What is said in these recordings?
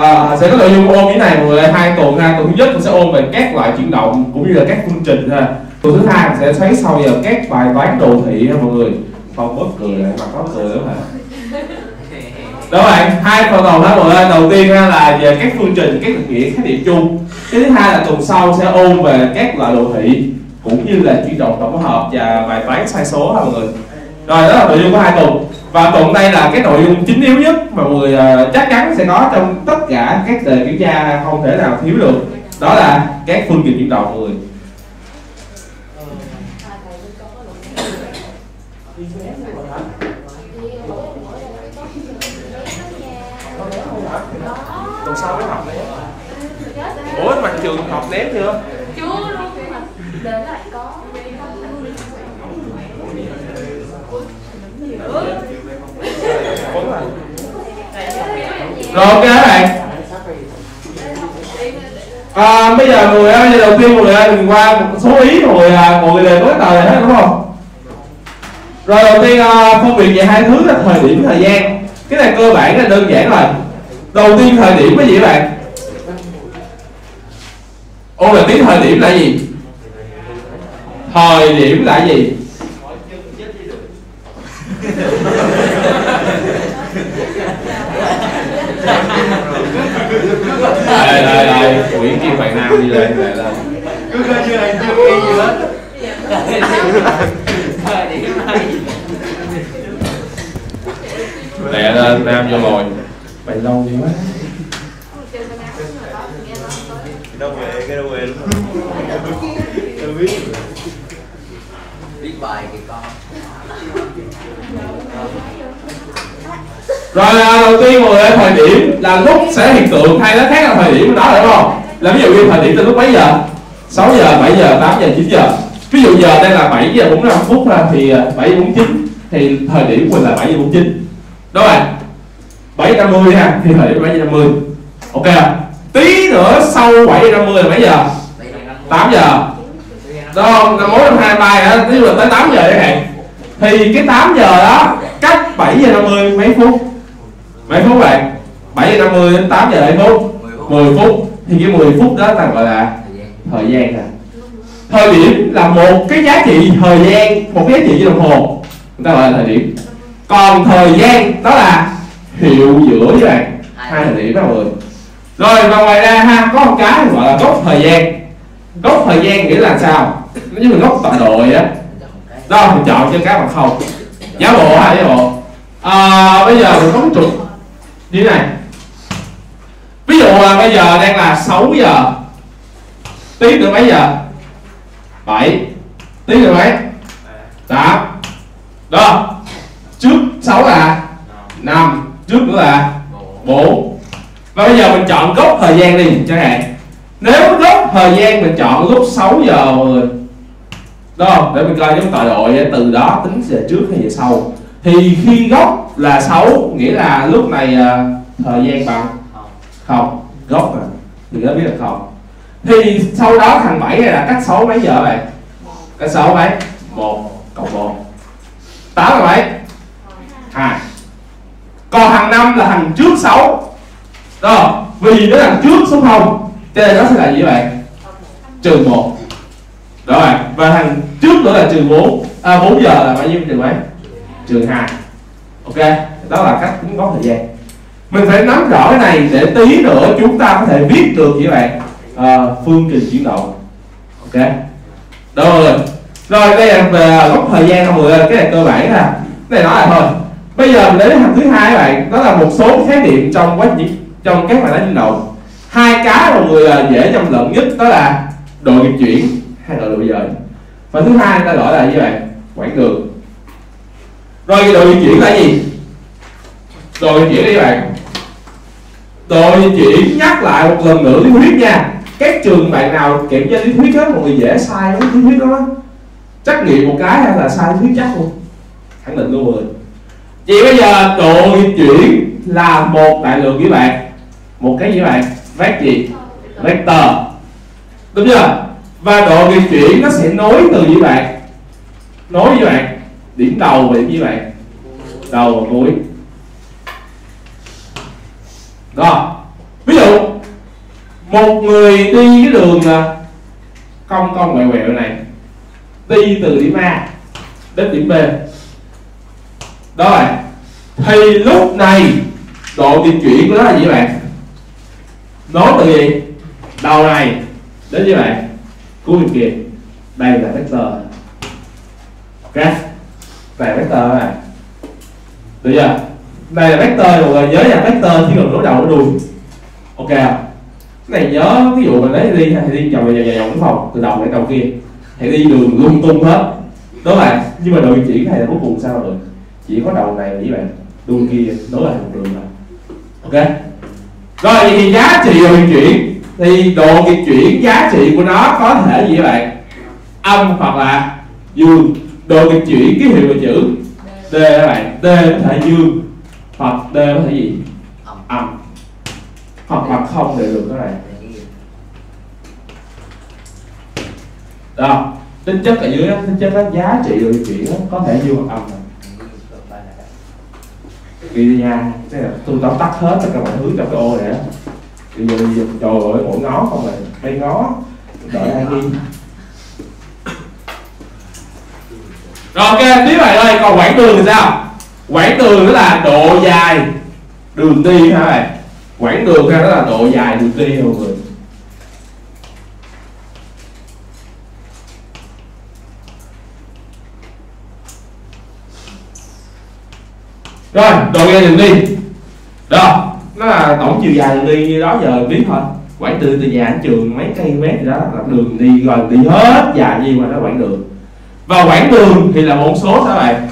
à, sẽ có nội dung ôn cái này mọi người hai tuần ha tuần thứ nhất mình sẽ ôn về các loại chuyển động cũng như là các phương trình ha. Tuần thứ hai mình sẽ xoáy sâu vào các bài toán đồ thị ha mọi người. Không bớt cười lại mà có cười lắm hả? Đó bạn hai phần đầu đó mọi người. Đầu tiên ha là về các phương trình các thực nghĩa khái niệm chung. Cái thứ hai là tuần sau sẽ ôn về các loại đồ thị cũng như là chuyển động tổng hợp và bài toán sai số ha mọi người. Rồi đó là nội dung của hai tuần và tụng đây là cái nội dung chính yếu nhất mà mọi người uh, chắc chắn sẽ có trong tất cả các đề kiểm tra không thể nào thiếu được. Đó là các phương tiện chuyển động mọi người. Tuần sau mới học đấy ủa mà trường học ném chưa Chưa luôn mà đến lại có rồi ok các bạn. À, bây giờ mọi người ơi đầu tiên mọi người ơi mình qua một số ý người à, mọi người đều có tờ này hết đúng không? Rồi đầu tiên à, phân biệt về hai thứ là thời điểm thời gian. Cái này cơ bản là đơn giản rồi. Đầu tiên thời điểm cái gì các bạn? Ôn là tiếng thời điểm là gì? Thời điểm là gì đây đây đây. Nguyễn Kim Hoàng Nam đi lên lại lên cứ coi chưa này chưa nghe gì hết. Lẹ lên Nam vô ngồi bày lâu đi quá đâu về cái đâu về đâu biết biết bài kìa rồi là đầu tiên mọi người thời điểm là lúc sẽ hiện tượng hay nó khác là thời điểm đó đúng không? Là ví dụ như thời điểm từ lúc mấy giờ? 6 giờ 7 giờ 8 giờ 9 giờ. Ví dụ giờ đây là 7 giờ 45 phút ra thì ờ, 7 giờ 49 thì thời điểm của mình là 7 giờ 49 đúng rồi. 7 giờ 50 ha, thì thời điểm 7 giờ 50 ok à? tí nữa sau 7 giờ 50 là mấy giờ? 8 giờ. Đó năm mối năm hai, ba hả ví là tới 8 giờ chẳng hạn. Thì cái 8 giờ đó, cách 7 giờ 50 mấy phút? Mấy phút vậy 7 giờ 50 đến 8 giờ 7 phút. 10 phút. Thì cái 10 phút đó là gọi là thời gian. nè thời điểm là một cái giá trị thời gian một cái giá trị đồng hồ. Người ta gọi là thời điểm. Còn thời gian đó là hiệu giữa với bạn. Hai thời điểm. đó mọi người. Rồi và ngoài ra ha có một cái gọi là gốc thời gian. Gốc thời gian nghĩa là sao? Nó như là gốc tọa độ vậy á. Đó mình chọn cho các bằng không. Giả bộ ha giả bộ? À, bây giờ mình có một trục như thế này. Ví dụ là bây giờ đang là 6 giờ. Tí được mấy giờ? 7 tí được mấy? 8 đó. Trước 6 là 5 trước nữa là 4 và bây giờ mình chọn gốc thời gian đi chẳng hạn. Nếu gốc thời gian mình chọn lúc 6 giờ mọi người đó để mình coi giống tọa độ vậy, từ đó tính về trước hay về sau thì khi gốc là xấu nghĩa là lúc này uh, thời gian bằng không gốc mà thì nó biết là không. Thì sau đó thằng 7 này là cách 6 mấy giờ vậy? Cách 6 mấy? 1 cộng 1 8 là mấy? 2 còn thằng 5 là thằng trước 6 đó vì nó là trước số 0 cho nên nó sẽ là gì vậy? Trừ 1 đó rồi và thằng trước nữa là trừ 4 à, 4 giờ là bao nhiêu? Trừ mấy? Trừ 2 ok đó là cách tính toán thời gian. Mình phải nắm rõ cái này để tí nữa chúng ta có thể viết được với bạn à, phương trình chuyển động. Ok. Rồi. Rồi đây là về góc thời gian mọi người cái này cơ bản là cái này nói là thôi. Bây giờ mình đến hàng thứ hai các bạn. Đó là một số khái niệm trong quá trình trong các bài toán chuyển động. Hai cái mà mọi người là dễ nhầm lẫn nhất đó là độ dịch chuyển hay là độ dời. Và thứ hai ta gọi là gì vậy? quãng đường rồi cái độ di chuyển là gì? Độ di chuyển đi bạn. Độ di chuyển nhắc lại một lần nữa lý thuyết nha. Các trường bạn nào kiểm tra lý thuyết đó, mọi người dễ sai cái lý thuyết đó trắc nghiệm một cái hay là sai lý thuyết chắc luôn. Khẳng định luôn rồi vậy bây giờ độ di chuyển là một đại lượng với bạn? Một cái gì bạn? Vect gì? Vector. Đúng chưa? Và độ di chuyển nó sẽ nối từ với bạn? Nối với bạn? Điểm đầu và điểm với bạn. Đầu và cuối đó ví dụ, một người đi cái đường à, cong cong quẹo quẹo này, đi từ điểm A đến điểm B. Đó rồi, thì lúc này độ di chuyển của nó là gì bạn? Nối từ gì? Đầu này đến như vậy? Cuối bên kia đây là vector. Ok? Về vector này. được chưa? Đây là vector mọi người nhớ là vector chỉ cần nối đầu nối đuôi. Ok không? Cái này nhớ, ví dụ mình lấy đi thì đi vòng vòng vòng vòng phòng từ đầu đến đầu kia. Thì đi đường lung tung hết. Đó bạn, nhưng mà đội chuyển này là cuối cùng sao được? Chỉ có đầu này với bạn. Đuôi kia nối lại một đường rồi ok? Rồi, vậy thì giá trị đồ di chuyển. Thì độ dịch chuyển giá trị của nó có thể gì các bạn? Âm hoặc là dương độ dịch chuyển ký hiệu là chữ. D các bạn d có thể dương hoặc d có thể gì? Âm. hoặc là không đều được các bạn đó tính chất ở dưới đó, tính chất đó giá trị đồ dịch chuyển đó, có thể dương hoặc âm này. Ghi nha. Thế là tôi tóm tắt hết tất cả mọi thứ trong cái ô này á bây giờ, bây giờ trời ơi mỗi ngó không này mấy ngó. Đợi ai ghi rồi, ok tiếp này đây còn quãng đường thì sao? Quãng đường đó là độ dài đường đi hả bạn? Quãng đường ha đó là độ dài đường đi mọi người? Rồi, độ dài đường đi. Đó, nó là tổng chiều dài đường đi như đó giờ, biết thôi. Quãng từ từ nhà đến trường mấy cây mét gì đó là đường đi rồi đi hết dài gì mà nó quãng đường và quãng đường thì là một số sao bạn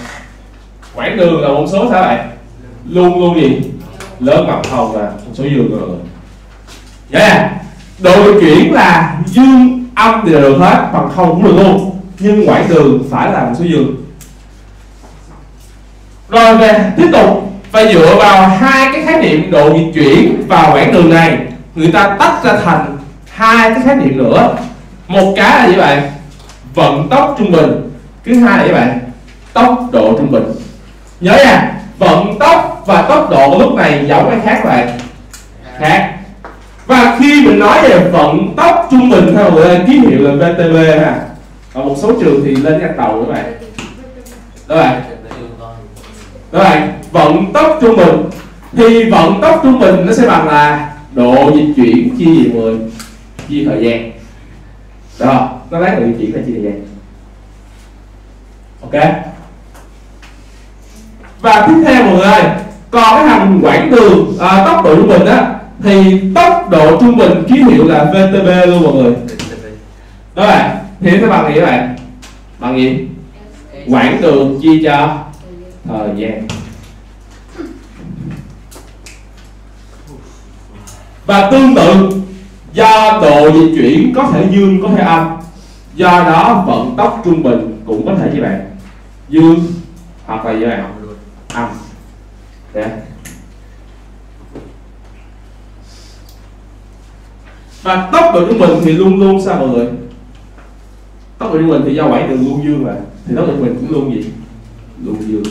quãng đường là một số sao bạn luôn luôn gì? Lớn bằng không và một số dương rồi. Dạ. Nhớ độ chuyển là dương âm thì là được hết, bằng không cũng được luôn. Nhưng quãng đường phải là một số dương rồi về, tiếp tục. Phải dựa vào hai cái khái niệm độ di chuyển và quãng đường này. Người ta tách ra thành hai cái khái niệm nữa. Một cái là gì bạn vận tốc trung bình thứ hai là các bạn, tốc độ trung bình. Nhớ nha, vận tốc và tốc độ lúc này giống cái khác bạn. Khác. Và khi mình nói về vận tốc trung bình theo người ta ký hiệu là VTB ha, ở một số trường thì lên gạch đầu các bạn. Đó bạn. Các bạn, vận tốc trung bình. Thì vận tốc trung bình nó sẽ bằng là độ di chuyển chia về 10 chia thời gian. Đó, nó lấy độ di chuyển là chia thời gian ok? Và tiếp theo mọi người còn cái thằng quãng đường à, tốc độ trung bình á thì tốc độ trung bình ký hiệu là VTB luôn mọi người. Đó bạn thì nó bằng gì các bạn? Bằng gì? Quãng đường chia cho thời gian. Và tương tự do độ di chuyển có thể dương có thể âm do đó vận tốc trung bình cũng có thể như bạn dương. Hoặc là như bạn âm. Dạ. Đấy. và tốc độ trung bình thì luôn luôn sao mọi người? Tốc độ trung bình thì do bảy đường luôn dương mà. Thì tốc độ trung bình cũng luôn gì? Luôn dương.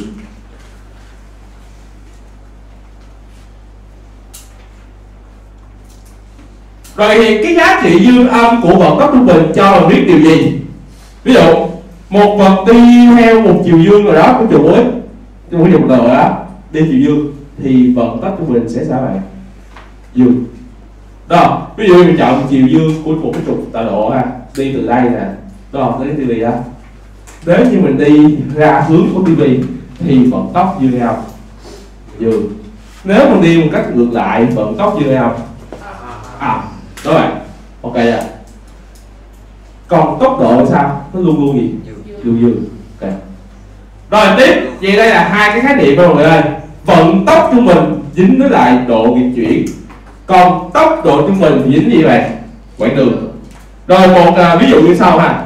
Rồi thì cái giá trị dương âm của vận tốc trung bình cho mình biết điều gì? Ví dụ một vật đi theo một chiều dương rồi đó của chuỗi ấy. Trong cái trục tờ đó. Đi chiều dương thì vận tốc trung bình sẽ sao bạn dương. Đó, ví dụ mình chọn chiều dương của một cái trục tọa độ ha, đi từ đây nè, đó, tới tivi đó. Nếu như mình đi ra hướng của tivi thì vận tốc dương hay không dương. Nếu mình đi một cách ngược lại, vận tốc dương hay không à. Đó bạn ok à còn tốc độ sao? Nó luôn luôn gì? Luôn dương. Ok. Rồi tiếp. Vậy đây là hai cái khái niệm mọi người ơi. Vận tốc trung bình dính với lại độ di chuyển. Còn tốc độ trung bình dính gì vậy? Quãng đường. Rồi một à, ví dụ như sau ha.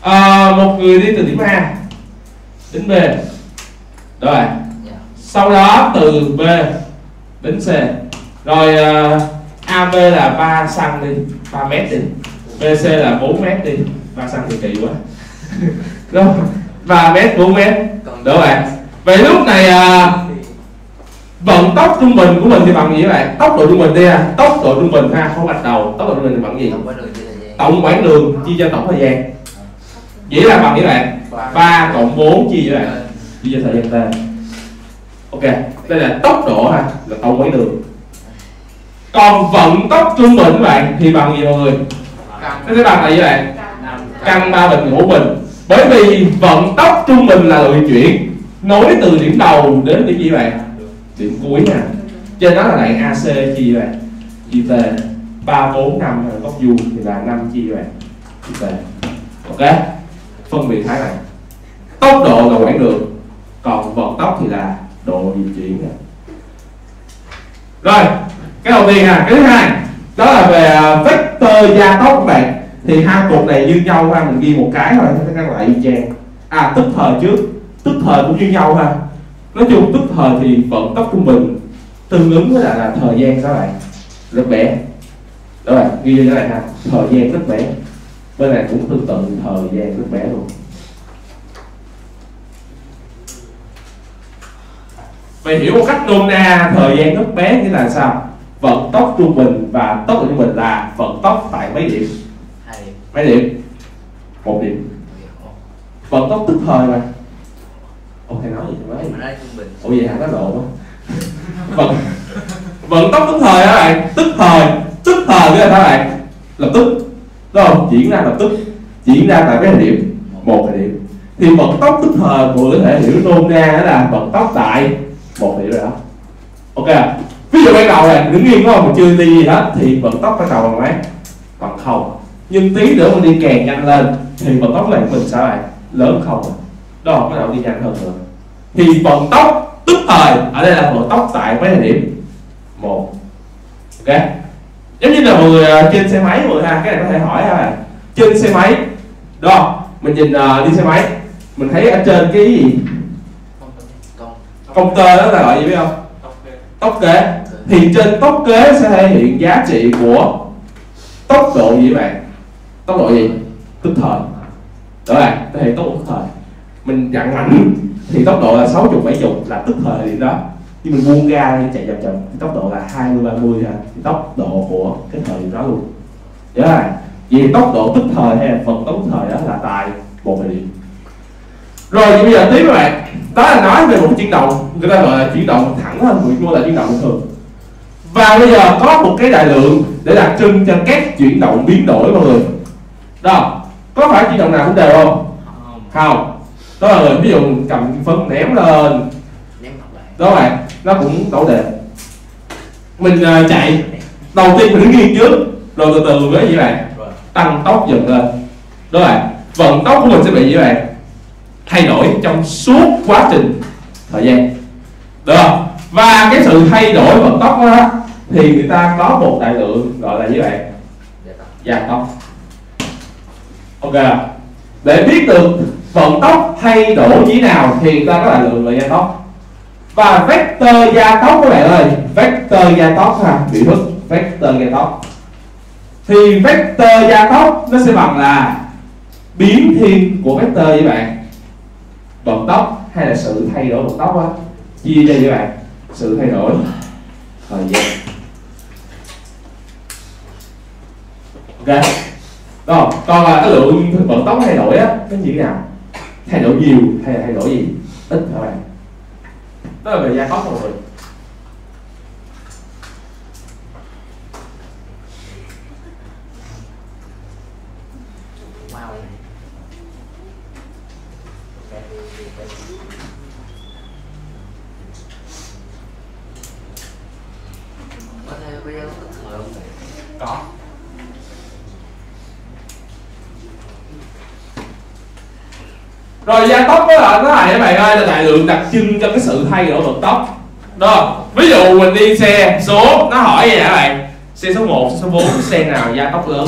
À, một người đi từ điểm A đến B. Rồi. Sau đó từ B đến C. Rồi à, AB là 3 xăng đi 3 mét đi. BC là 4 mét đi. 3 xăng thì kỳ quá rồi 3 mét 4 mét. Đúng bạn vậy lúc này à, vận tốc trung bình của mình thì bằng gì các bạn? Tốc độ trung bình đi à tốc độ trung bình ha không bạch đầu. Tốc độ trung bình thì bằng gì? Tổng quãng đường chia cho tổng thời gian. Vậy là bằng các bạn? 3 cộng 4 chia với bạn. Chia cho thời gian t ok đây là tốc độ ha là tổng quãng đường. Còn vận tốc trung bình các bạn thì bằng gì mọi người? Nó sẽ bằng là gì các bạn? Căn ba bình ngũ bình bởi vì vận tốc trung bình là lượng chuyển nối từ điểm đầu đến điểm gì bạn? Điểm cuối nha. Trên đó là đoạn AC chia bạn? Chia T. 3, 4, 5 là góc vuông thì là 5 chia bạn? Chia T. Ok. Phân biệt thái này tốc độ là quãng đường còn vận tốc thì là độ di chuyển rồi cái đầu tiên ha cái thứ hai đó là về vector gia tốc các bạn thì hai cột này như nhau ha mình ghi một cái thôi các lại y chang. À tức thời trước tức thời cũng như nhau ha. Nói chung tức thời thì vận tốc trung bình tương ứng với là, là thời gian các bạn. Rất bé. Đó ghi như thế này ha thời gian rất bé. Bên này cũng tương tự thời gian rất bé luôn. Mày hiểu một cách nôm na thời gian rất bé nghĩa là sao? Vận tốc trung bình và tốc độ trung bình là vận tốc tại mấy điểm? Mấy điểm? Một điểm. Vận tốc tức thời mà. Ok nói gì trung bình Ủa vậy hả nó lộ quá. Vận vận tốc tức thời đó bạn, tức thời, tức thời là sao bạn? Lập tức. Đúng không? Diễn ra lập tức, diễn ra tại mấy thời điểm? Một thời điểm. Thì vận tốc tức thời mọi người có thể hiểu nôm na đó là vận tốc tại một điểm rồi đó. Ok à? Ví dụ ban đầu này đứng yên đúng không? Mình chưa đi gì hết thì vận tốc ban đầu bằng mấy? Bằng không. Nhưng tí nữa mình đi càng nhanh lên thì vận tốc này của mình sao lại Lớn không? Đó, bắt đầu đi nhanh hơn nữa thì vận tốc tức thời ở đây là vận tốc tại mấy thời điểm? Một. Ok. Giống như là mọi người à, trên xe máy mọi người ha cái này có thể hỏi ha. Trên xe máy đó mình nhìn uh, đi xe máy mình thấy ở trên cái gì? Công tơ đó là gọi gì biết không? Tốc kế thì trên tốc kế sẽ thể hiện giá trị của tốc độ gì vậy? bạn tốc độ gì? Tức thời. Đó là thể hiện tốc độ tức thời. Mình dặn mạnh thì tốc độ là 60 70 là tức thời điểm đó. Nhưng mình buông ga thì chạy chậm chậm, thì tốc độ là 20 30 ha thì tốc độ của cái thời điểm đó luôn. Đó là vì tốc độ tức thời hay là phần tốc tức thời đó là tại một thời điểm. Rồi, thì bây giờ tiếp các bạn. Đó là nói về một cái chuyển động người ta gọi là chuyển động thẳng hơn người mô là chuyển động bình thường. Và bây giờ có một cái đại lượng để đặc trưng cho các chuyển động biến đổi mọi người đó có phải chuyển động nào cũng đều không? Không. Không. Đó là người ví dụ cầm phấn ném lên. Đó bạn nó cũng đổ đều mình ờ, chạy. Đầu tiên mình đứng nghiêng trước. Rồi từ từ với như vậy rồi. Tăng tốc dần lên. Đó bạn vận tốc của mình sẽ bị như vậy. Thay đổi trong suốt quá trình thời gian. Được không? và cái sự thay đổi vận tốc đó thì người ta có một đại lượng gọi là như vậy. Gia tốc ok để biết được vận tốc thay đổi như thế nào thì ta có đại lượng là gia tốc. Và vector gia tốc các bạn ơi, vector gia tốc ha biểu thức vector gia tốc. Thì vector gia tốc nó sẽ bằng là biến thiên của vector với bạn. Vận tốc hay là sự thay đổi vận tốc á. Chia cho các bạn, sự thay đổi. Thời gian. Ok. Ờ, rồi còn là cái lượng vận tốc thay đổi á, nó như thế nào? Thay đổi nhiều hay là thay đổi gì? Ít các bạn đó là về gia tốc mọi người wow có thể bây giờ tức thời không thầy có rồi da tóc đó là nó này các bạn ơi là đại lượng đặc trưng cho cái sự thay đổi vận tốc đó ví dụ mình đi xe số nó hỏi vậy các bạn? Xe số 1, số 4 xe nào da tóc lớn?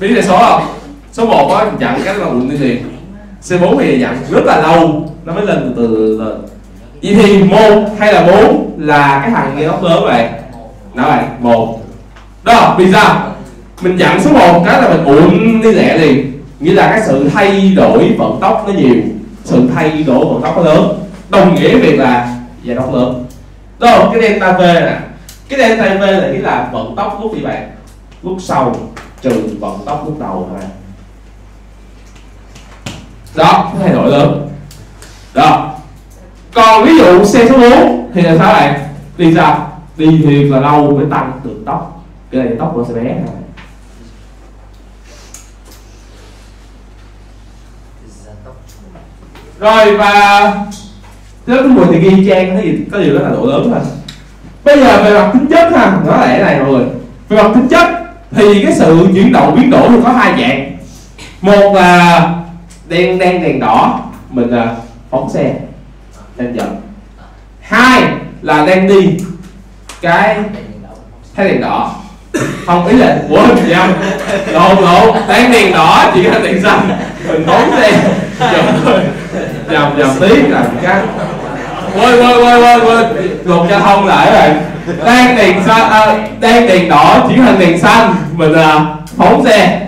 Biết xe số không? Số 1 á dặn cách là quận đi liền xe 4 thì dặn rất là lâu nó mới lên từ từ lên. Vậy thì một hay là bốn là cái thằng da tóc lớn vậy? Đó bạn một. Đó vì sao? Mình dặn số 1 cái là mình ụn đi lẹ liền nghĩa là cái sự thay đổi vận tốc nó nhiều, sự thay đổi vận tốc nó lớn. Đồng nghĩa việc là gia tốc lớn. Đâu cái delta v nè. Cái delta v là nghĩa là vận tốc lúc gì bạn. Lúc sau, trừ vận tốc lúc đầu thôi. Đó, cái thay đổi lớn. Đó. Còn ví dụ xe số 4 thì là sao bạn? Đi sao? Đi thì là lâu mới tăng được tốc cái này tốc của sẽ bé thôi Gia tốc rồi và lớp 10 thì ghi trang cái gì? Có điều đó là độ lớn thôi. Bây giờ về mặt tính chất ha nó cái này mọi người về mặt tính chất thì cái sự chuyển động biến đổi thì có hai dạng. Một là đen đen đèn đỏ mình là phóng xe đang dần hai là đang đi cái thấy đèn đỏ không ý là quên nhầm lộn lộn đang đèn đỏ chỉ ra đèn xanh. Mình phóng xe dầm dầm tí là cái quên quên quên quên quên. Luật giao thông lại rồi. Bạn đang đèn xanh à, đang đèn đỏ chuyển thành đèn xanh. Mình là phóng xe.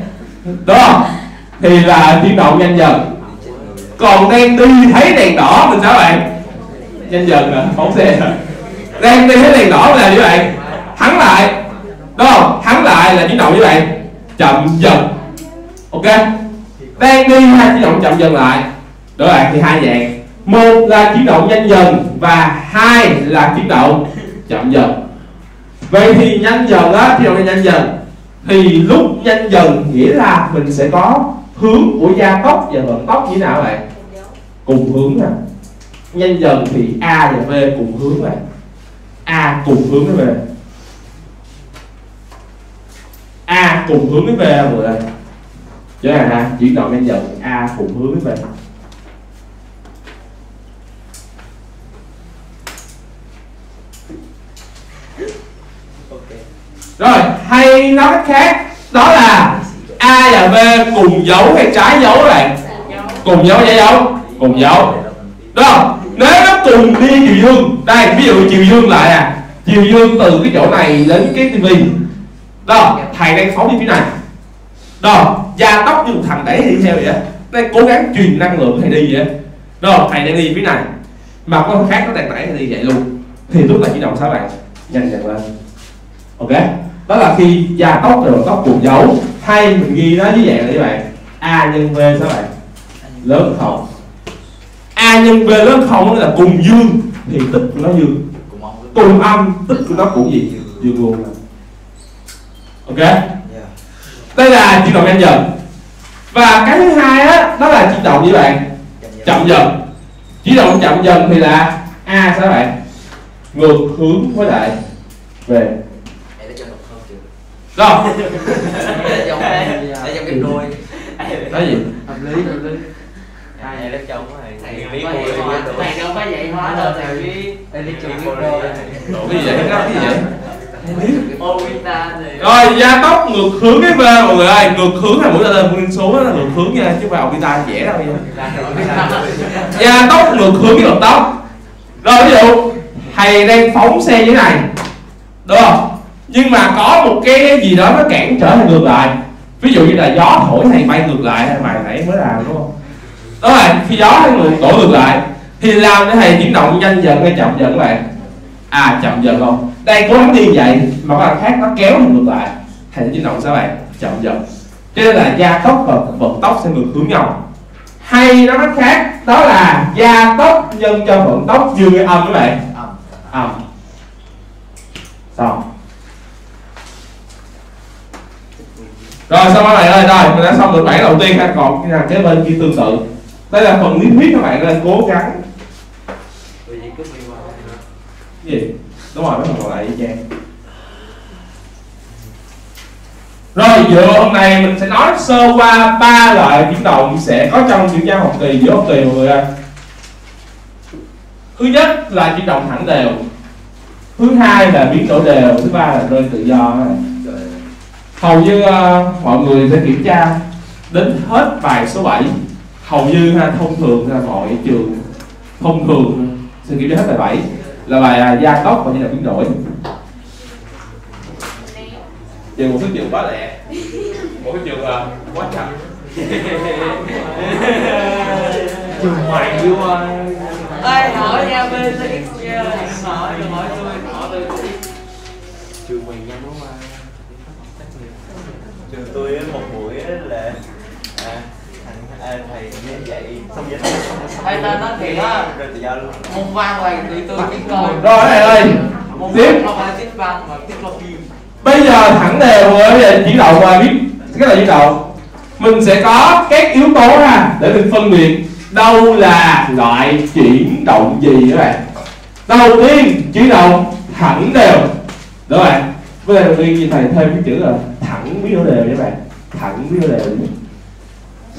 Đúng không? Thì là chuyển động nhanh dần. Còn đang đi thấy đèn đỏ mình sao bạn nhanh dần à phóng xe. Đang đi thấy đèn đỏ là gì bạn thắng lại đúng không? Thắng lại là chuyển động như vậy chậm dần. Ok? Đang đi hai chuyển động chậm dần lại. Đối bạn thì hai dạng. Một là chuyển động nhanh dần và hai là chuyển động chậm dần. Vậy thì nhanh dần á chuyển động nhanh dần. Thì lúc nhanh dần nghĩa là mình sẽ có hướng của gia tốc và vận tốc như thế nào vậy? Cùng hướng nè. Nhanh dần thì a và b cùng hướng vậy, a cùng hướng với b a cùng hướng với b mọi người. Ơi chứ này ha chuyển động nhanh dần a cùng hướng với b. Ok rồi, hay nói cách khác, đó là a và b cùng dấu hay trái dấu các bạn? Cùng dấu, trái dấu. Cùng dấu. Đúng không? Nếu nó cùng đi chiều dương, đây, ví dụ chiều dương lại à. Chiều dương từ cái chỗ này đến cái tivi đó thầy đang phóng đi phía này. Đó gia tốc như một thằng đẩy đi theo vậy đang cố gắng truyền năng lượng thầy đi vậy đó thầy đang đi phía này. Mà có thằng khác nó đang đẩy thầy đi vậy luôn. Thì lúc này chuyển động sao bạn? Nhanh dần lên. Ok? Đó là khi tốc và vận tốc cùng dấu. Hay mình ghi nó dưới dạng là như vậy a nhân v sao bạn? Lớn không? A nhân b lớn không nghĩa là cùng dương. Thì tích của nó dương. Cùng âm. Tích của nó cũng gì? Dương luôn. Ok? Yeah đây là chuyển động nhanh dần và cái thứ hai á đó là chuyển động như bạn. Chậm dần chuyển động chậm dần thì là a sao bạn? Ngược hướng với lại về chưa? Rồi. Nói gì? Hợp lý hợp lý. Ai vậy lớp chồng của thầy thầy được thầy đâu có dạy hóa đâu thầy biết. Em biết chồng cái gì vậy? Cái gì vậy rồi gia tốc ngược hướng cái v mọi người ơi ngược hướng là mũi tên lên nguyên số đó là ngược hướng nha chứ không phải dễ đâu nha. Gia tốc ngược hướng cái vận tốc rồi ví dụ thầy đang phóng xe như thế này đúng không? Nhưng mà có một cái gì đó nó cản trở thầy ngược lại. Ví dụ như là gió thổi thầy bay ngược lại hay bài nãy mới làm đúng không? Đó là khi gió thầy ngược đổ ngược lại thì làm để thầy chuyển động nhanh dần hay chậm dần các bạn? À chậm dần không đang cố gắng đi vậy mà có thằng khác nó kéo thầy ngược lại. Sẽ chuyển động sao bạn? Chậm dần cho nên là gia tốc và vận tốc sẽ ngược hướng nhau. Hay nói cách khác. Đó là gia tốc nhân cho vận tốc dương âm các bạn. Âm. Âm. Xong. Rồi xong các bạn ơi. Rồi mình đã xong được bản đầu tiên ha. Còn cái cái bên kia tương tự. Đây là phần lý thuyết các bạn nên cố gắng. Gì đúng rồi mấy phần còn lại y chang rồi dựa hôm nay mình sẽ nói sơ qua ba loại chuyển động sẽ có trong chuyển giao học kỳ giữa học kỳ mọi người ơi. Thứ nhất là chuyển động thẳng đều. Thứ hai là biến đổi đều thứ ba là rơi tự do. Hầu như uh, mọi người sẽ kiểm tra đến hết bài số 7 hầu như ha thông thường là mọi trường thông thường sẽ kiểm tra hết bài 7 là bài à, gia tốc và như là biến đổi. Trường một cái trường quá lẹ. Một cái trường à, quá chậm Trường mày vô ơi hỏi nha bên nha hỏi đừng hỏi tôi hỏi tôi. Trường mình nhanh đúng không? Trường tôi một buổi á là à, thằng à, thầy nghe dạy xong vậy? Thầy ta nói thiệt á. rồi tự do luôn. Môn văn là tụi tôi biết coi. rồi thầy ơi. Tiếp. không phải tiết văn mà tiết lo phim. Bây giờ thẳng đều với giờ chuyển động và biết cái là chuyển động mình sẽ có các yếu tố ha để mình phân biệt đâu là loại chuyển động gì các bạn. Đầu tiên chuyển động thẳng đều. Đúng rồi với đây đầu tiên như thầy thêm cái chữ là thẳng đổi đều các bạn. Thẳng đổi đều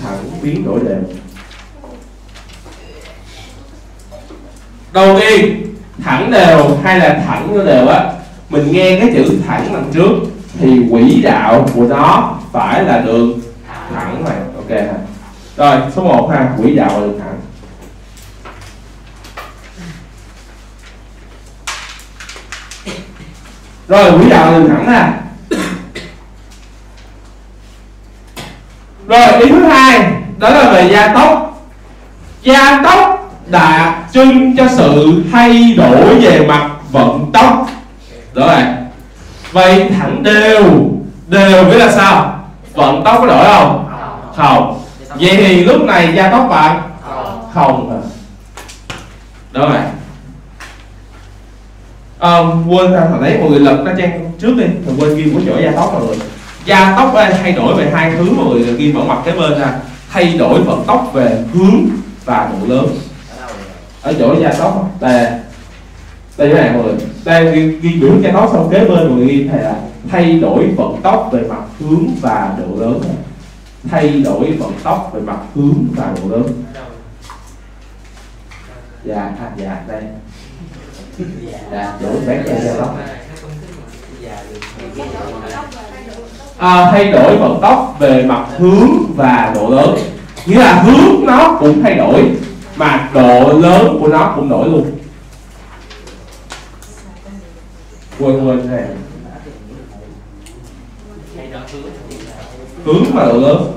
thẳng biến đổi đều đầu tiên, thẳng đều hay là thẳng nó đều á? Mình nghe cái chữ thẳng đằng trước thì quỹ đạo của nó phải là đường thẳng này ok ha. Rồi, số 1 ha, quỹ đạo là đường thẳng. Rồi, quỹ đạo là đường thẳng ha. Rồi ý thứ hai đó là về gia tốc. Gia tốc đặc trưng cho sự thay đổi về mặt vận tốc. Rồi vậy thẳng đều đều nghĩa là sao? Vận tốc có đổi không? Không. Vậy thì lúc này gia tốc bạn? Không. Đó này à, quên ra thằng đấy mọi người lật nó trang trước đi. Rồi quên ghi của chỗ gia tốc mọi người gia tóc ấy, thay đổi về hai thứ mà người ghi mở mặt cái bên ra thay đổi vận tốc về hướng và độ lớn. Ở chỗ gia tốc đây. Đây cái này mọi người đây ghi, ghi biểu gia tóc xong kế bên mọi người ghi thầy là thay đổi vận tốc về mặt hướng và độ lớn. Thay đổi vận tốc về mặt hướng và độ lớn. Dạ à, dạ đây. Dạ đổi bé cho gia tóc à, thay đổi vận tốc về mặt hướng và độ lớn. Nghĩa là hướng nó cũng thay đổi mà độ lớn của nó cũng đổi luôn. Quên quên này hướng và độ lớn.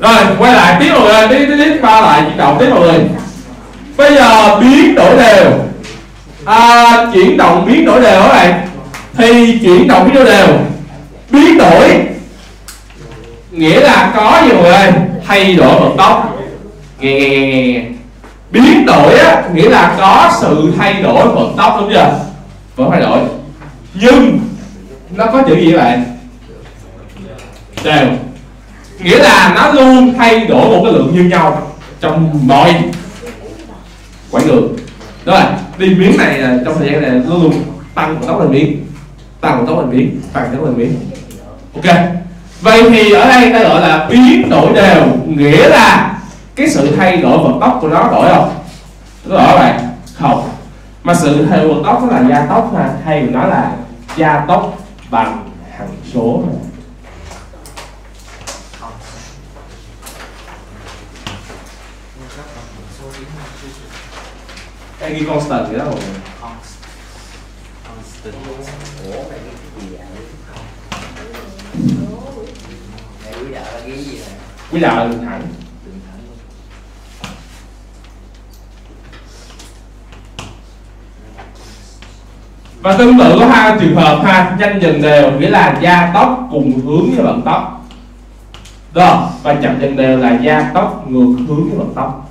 Rồi quay lại tiếp mọi người tiếp tiếp tiếp ba lại chuyển động tiếp mọi người. Bây giờ biến đổi đều à, chuyển động biến đổi đều các bạn? Thì chuyển động biến đổi đều. Biến đổi. Nghĩa là có gì mọi người? Thay đổi vận tốc. Nghe nghe nghe nghe biến đổi á nghĩa là có sự thay đổi vận tốc đúng chưa? Vẫn thay đổi. Nhưng nó có chữ gì các bạn? Đều. Nghĩa là nó luôn thay đổi một cái lượng như nhau trong mọi quãng đường rồi, đi miếng này à, trong thời gian này nó luôn tăng một tốc lên miếng. Tăng một tốc lên miếng, tăng tốc lên miếng. Ok. Vậy thì ở đây ta gọi là biến đổi đều, nghĩa là cái sự thay đổi vận tốc của nó đổi không? Nó đổi vậy. Không. Mà sự thay đổi vận tốc nó là gia tốc mà hay nó nói là gia tốc bằng hằng số này. Ghi constant vậy đó mọi người ủa mày cái gì vậy mày quý đạo là cái gì nè Quý đạo là đường thẳng đừng thẳng luôn Và tương tự có hai trường hợp ha Nhanh dần đều nghĩa là gia tốc cùng hướng với vận tốc Đó Và chậm dần đều là gia tốc ngược hướng với vận tốc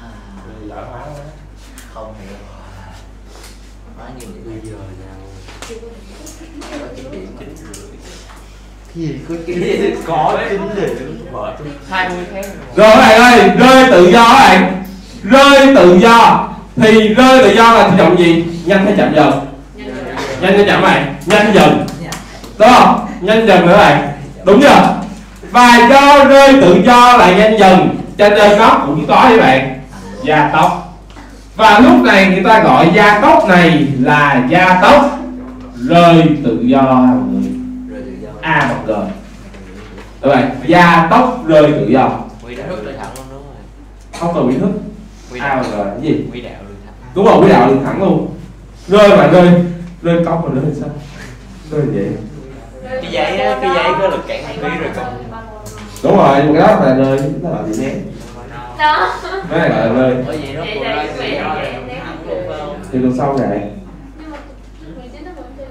à, lỡ hóa quá không hiểu nói nhiều bây giờ có chín điểm chín cái gì có chín có chín điểm vợ tôi hai mươi tháng Rồi các bạn ơi Rơi tự do các bạn. Rơi tự do. Thì rơi tự do là động gì? Nhanh hay chậm dần? Nhanh hay chậm này Nhanh dần Đúng không? Nhanh dần nữa bạn. Đúng chưa? Và do rơi tự do là nhanh dần. Cho nên nó cũng có với bạn. Gia tốc Và lúc này người ta gọi gia tốc này là gia tốc Rơi tự do A bằng G Các bạn Gia tốc rơi tự do. Quỹ đạo đường thẳng luôn đúng rồi. Không cần bị thức. Quỹ A bằng G là cái gì? Quỹ đạo đường thẳng. Đúng rồi quỹ đạo đường thẳng luôn. Rơi mà rơi. Rơi cong mà rơi sao? Đơn giản cái giấy á, cái giấy có lực cản không khí rồi còn đúng rồi cái đó là rơi. Nó là bị nén đó. Cái này gọi là rơi. Bởi vì nó Vậy vừa đây, lên vậy thì nó vậy lại vậy thẳng vậy. luôn phải không? Thì tuần sau này nhưng mà người chính nó vẫn chơi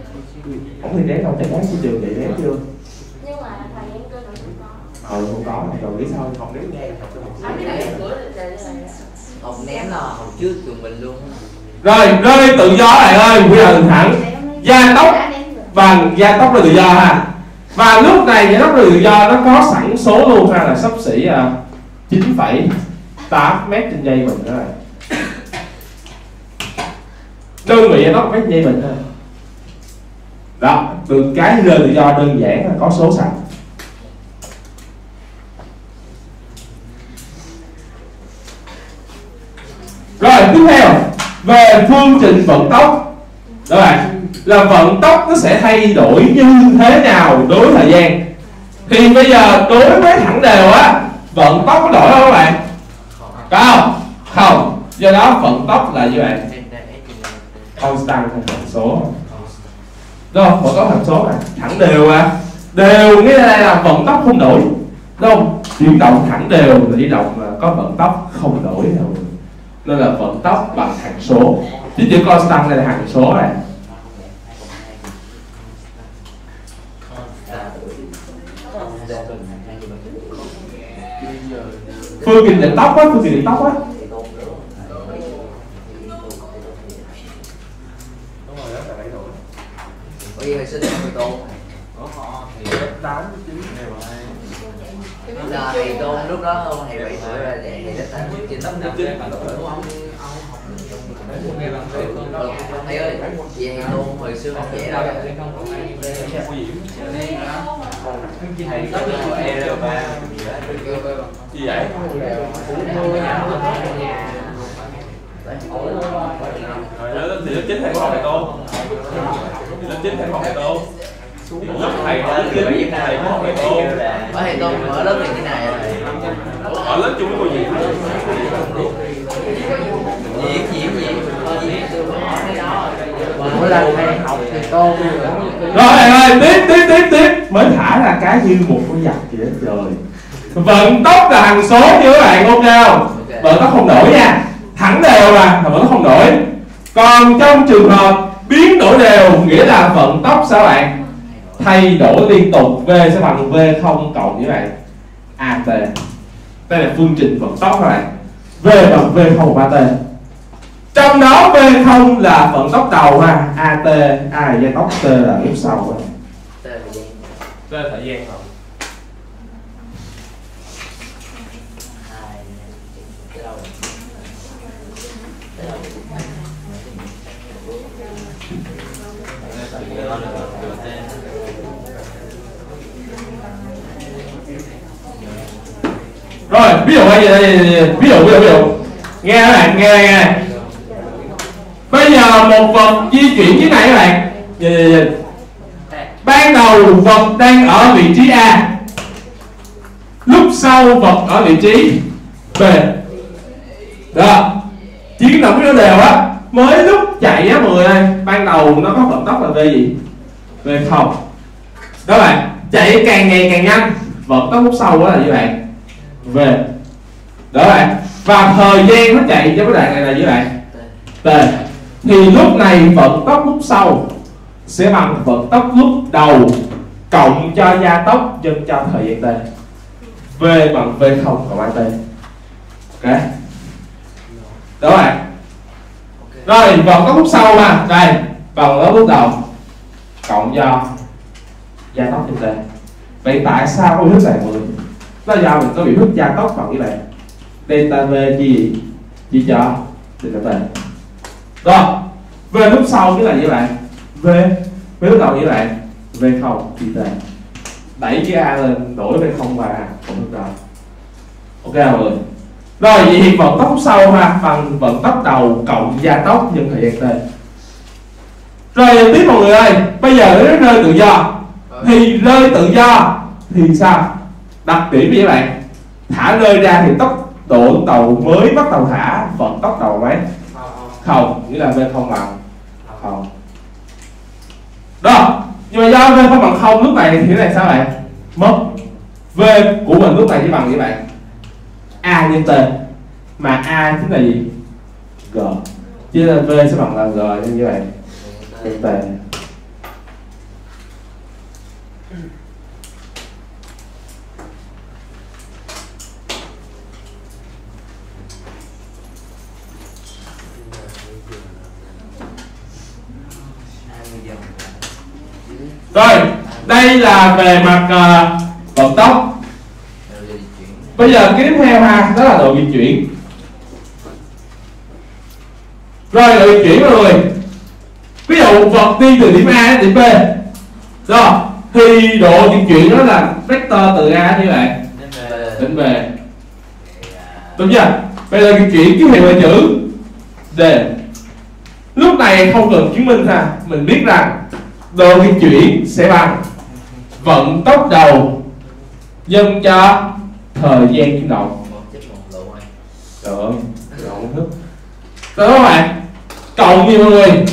không thì nén đâu chắc chắn trên trường vậy nén chưa nhưng mà thời gian cơ nó cũng có. Ờ không có rồi lý sao học đến nghe học này để để học ném là học trước trường mình luôn rồi rơi tự do này ơi quy là đường thẳng. Gia tốc bằng gia tốc là tự do ha. Và lúc này gia tốc là tự do nó có sẵn số luôn ha là sắp xỉ à, 9,8 mét trên giây mình đó rồi đơn vị gia tốc mét giây mình thôi đó, từ cái rơi tự do đơn giản là có số sẵn. Rồi, tiếp theo, về phương trình vận tốc. Đó là là vận tốc nó sẽ thay đổi như thế nào đối với thời gian. Thì bây giờ đối với thẳng đều á, vận tốc có đổi không các bạn? Có không không. Do đó vận tốc là như vậy constant thành số đúng không? Vận có hàm số này thẳng đều à. Đều nghĩa là đây là vận tốc không đổi. Đúng không? Chuyển động thẳng đều là di động là có vận tốc không đổi đâu. Nên là vận tốc bằng hằng số. Chứ chữ constant này là hằng số này. Phương trình định tốc á phương trình định tốc á đúng rồi đó là bảy tuổi bởi vì hồi sinh tô của họ thì tám chín. Đều là là thầy tôn lúc đó thầy bảy tuổi rồi thầy thầy đất tám chín. Tám năm đúng không? Ừ, thầy ơi? Vậy thầy tôn hồi xưa không dễ đâu. Thầy có cái e rồi ba. Gì đó gì vậy rồi lớp thì lớp chín thầy có học thầy tô lớp chín thầy có học thầy tô lớp thầy lớp thầy có học thầy tô ở thầy mở lớp này thế này rồi ở lớp chung với cô gì diễn diễn diễn mỗi lần thầy học thì cô rồi rồi tiếp tiếp tiếp tiếp. Mới thả ra cái như một con vật vậy trời. Vận tốc là hằng số như các bạn, ok không? Vận tốc không đổi nha thẳng đều vận tốc không đổi. Còn trong trường hợp biến đổi đều nghĩa là vận tốc sao bạn? Thay đổi liên tục v sẽ bằng v không cộng với bạn at đây là phương trình vận tốc các bạn. V bằng v không at trong đó v không là vận tốc đầu ha. At a là gia tốc t là lúc sau. Ha. tên thời gian t là thời gian. không hai cái đâu cái đâu rồi ví dụ bây giờ ví dụ ví dụ ví dụ. Nghe các bạn? Nghe nghe này. bây giờ một vật di chuyển như này các bạn? Dạ, dạ, dạ. Ban đầu vật đang ở vị trí a. Lúc sau vật ở vị trí b. Đó. Chuyển động nó đều á. Mới lúc chạy á mọi người ơi, ban đầu nó có vận tốc là về gì? Về không. Đó bạn, chạy càng ngày càng nhanh. Vận tốc lúc sau á là như vậy về đó bạn. Và thời gian nó chạy cho cái đoạn này là như vậy t thì lúc này vận tốc lúc sau sẽ bằng vận tốc lúc đầu cộng cho gia tốc nhân cho thời gian t v bằng v không cộng at ok. Đó bạn. Rồi, vận tốc lúc sau mà. Đây bằng tốc lúc đầu cộng cho gia tốc nhân t vậy tại sao có bị thức này mọi người nó do mình có bị thức gia tốc bằng cái này? Delta v chia gì chia cho delta t rồi, về lúc sau cái là như vậy. V v lúc đầu như vậy. V không chia t đẩy cái a lên, đổi v không và a, không được rồi ok mọi người rồi, vậy thì vận tốc sau ha, bằng vận tốc đầu cộng gia tốc nhân thời gian t. Rồi, tiếp mọi người ơi, bây giờ đến rơi tự do. Thì rơi tự do thì sao? Đặc điểm như vậy. Thả rơi ra thì tốc độ tàu mới bắt đầu thả vận tốc đầu mấy không nghĩa là v không bằng không. Đó nhưng mà do v không bằng không lúc này thì thế này sao bạn mất. V của mình lúc này chỉ bằng gì bạn a nhân t mà a chính là gì? G. Chứ là v sẽ bằng là g như vậy. Nhân t rồi đây là về mặt uh, vận tốc. Bây giờ cái tiếp theo ha đó là độ di chuyển. Rồi độ di chuyển mọi người ví dụ vật đi từ điểm A đến điểm B. Rồi thì độ di chuyển đó là vector từ A như vậy. Đến B. Đúng chưa? Bây giờ di chuyển ký hiệu là chữ D. Lúc này không cần chứng minh ha mình biết rằng độ di chuyển sẽ bằng vận tốc đầu. Nhân cho thời gian chuyển động trời ơi đúng không đó bạn, cộng như mọi người.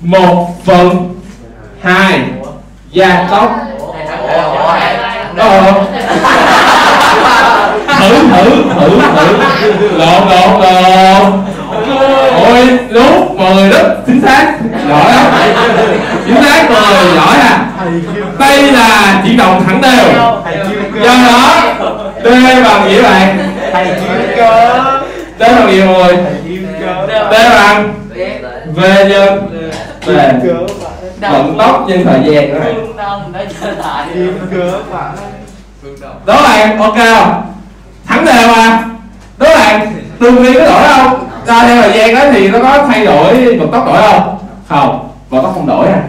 Một phần. Hai. Gia tốc. Ờ. Thử thử thử thử. Lộn lộn lộn. Ôi, đúng cười người chính xác. Giỏi lắm chính xác, cười, giỏi à. Đây là chỉ đồng thẳng đều. Do đó, d bằng nghĩa bạn d bằng nghĩa mọi người d bằng v nhân. Về vận tốc nhân thời gian đó bạn. Ok không? Thẳng đều mà đó bạn, tương lý có đổi không? Ra theo thời gian đó thì nó có thay đổi vận tốc đổi không? Không vận tốc không đổi à.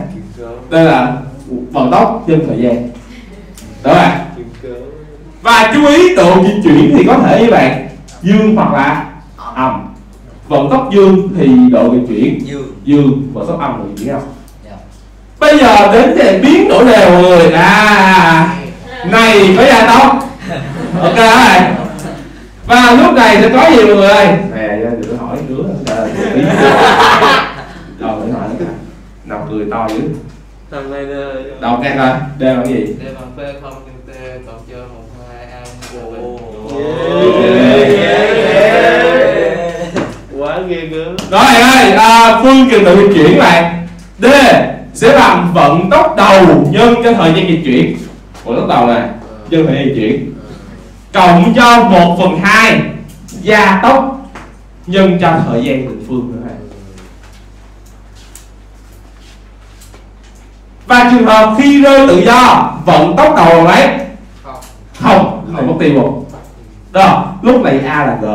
Đây là vận tốc trên thời gian. Đó bạn và chú ý độ di chuyển thì có thể với bạn dương hoặc là âm. Vận tốc dương thì độ di chuyển. Dương. Dương vận tốc âm độ di chuyển không? Dạ. bây giờ đến cái biến đổi đều người à này có gia tốc. Ok và lúc này sẽ có gì mọi người? Ơi nè đừng hỏi nữa rồi đừng hỏi nữa. Nào cười to dữ. Thằng này đầu nghe coi đây là cái gì? D bằng P không nhân T cộng cho 1 2 A quá ghê gớm. Rồi ơi, à, phương trình tự di chuyển bạn D sẽ bằng vận tốc đầu nhân cho thời gian di chuyển. Vận tốc đầu này nhân thời gian di chuyển Cộng cho 1 phần 2 gia tốc nhân cho thời gian định phương nữa này. Và trường hợp khi rơi tự do vận tốc đầu là mấy? Không Không, mất tiêu một. Đó, lúc này A là G.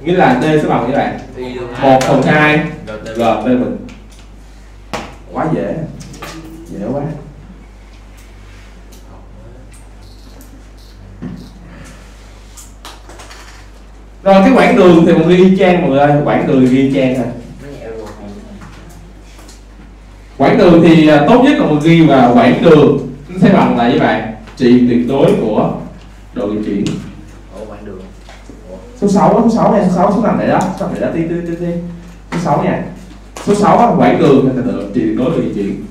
Nghĩa là D sẽ bằng như vậy. Đi 1 phần 2 G T mình. Quá dễ Dễ quá. Rồi cái quãng đường thì mình ghi y chang mọi người ơi. Quãng đường ghi y chang thôi Quãng đường thì à, tốt nhất là mình ghi vào quãng đường. Nó sẽ bằng là như vậy Trị tuyệt đối của độ di chuyển Ủa quãng đường. Số 6 á, số 6 này số 6 số 5 để đó. Số 5 để đó tí tí tí tí. Số 6 nha. Số 6 á, quãng đường thì được trị đối được di chuyển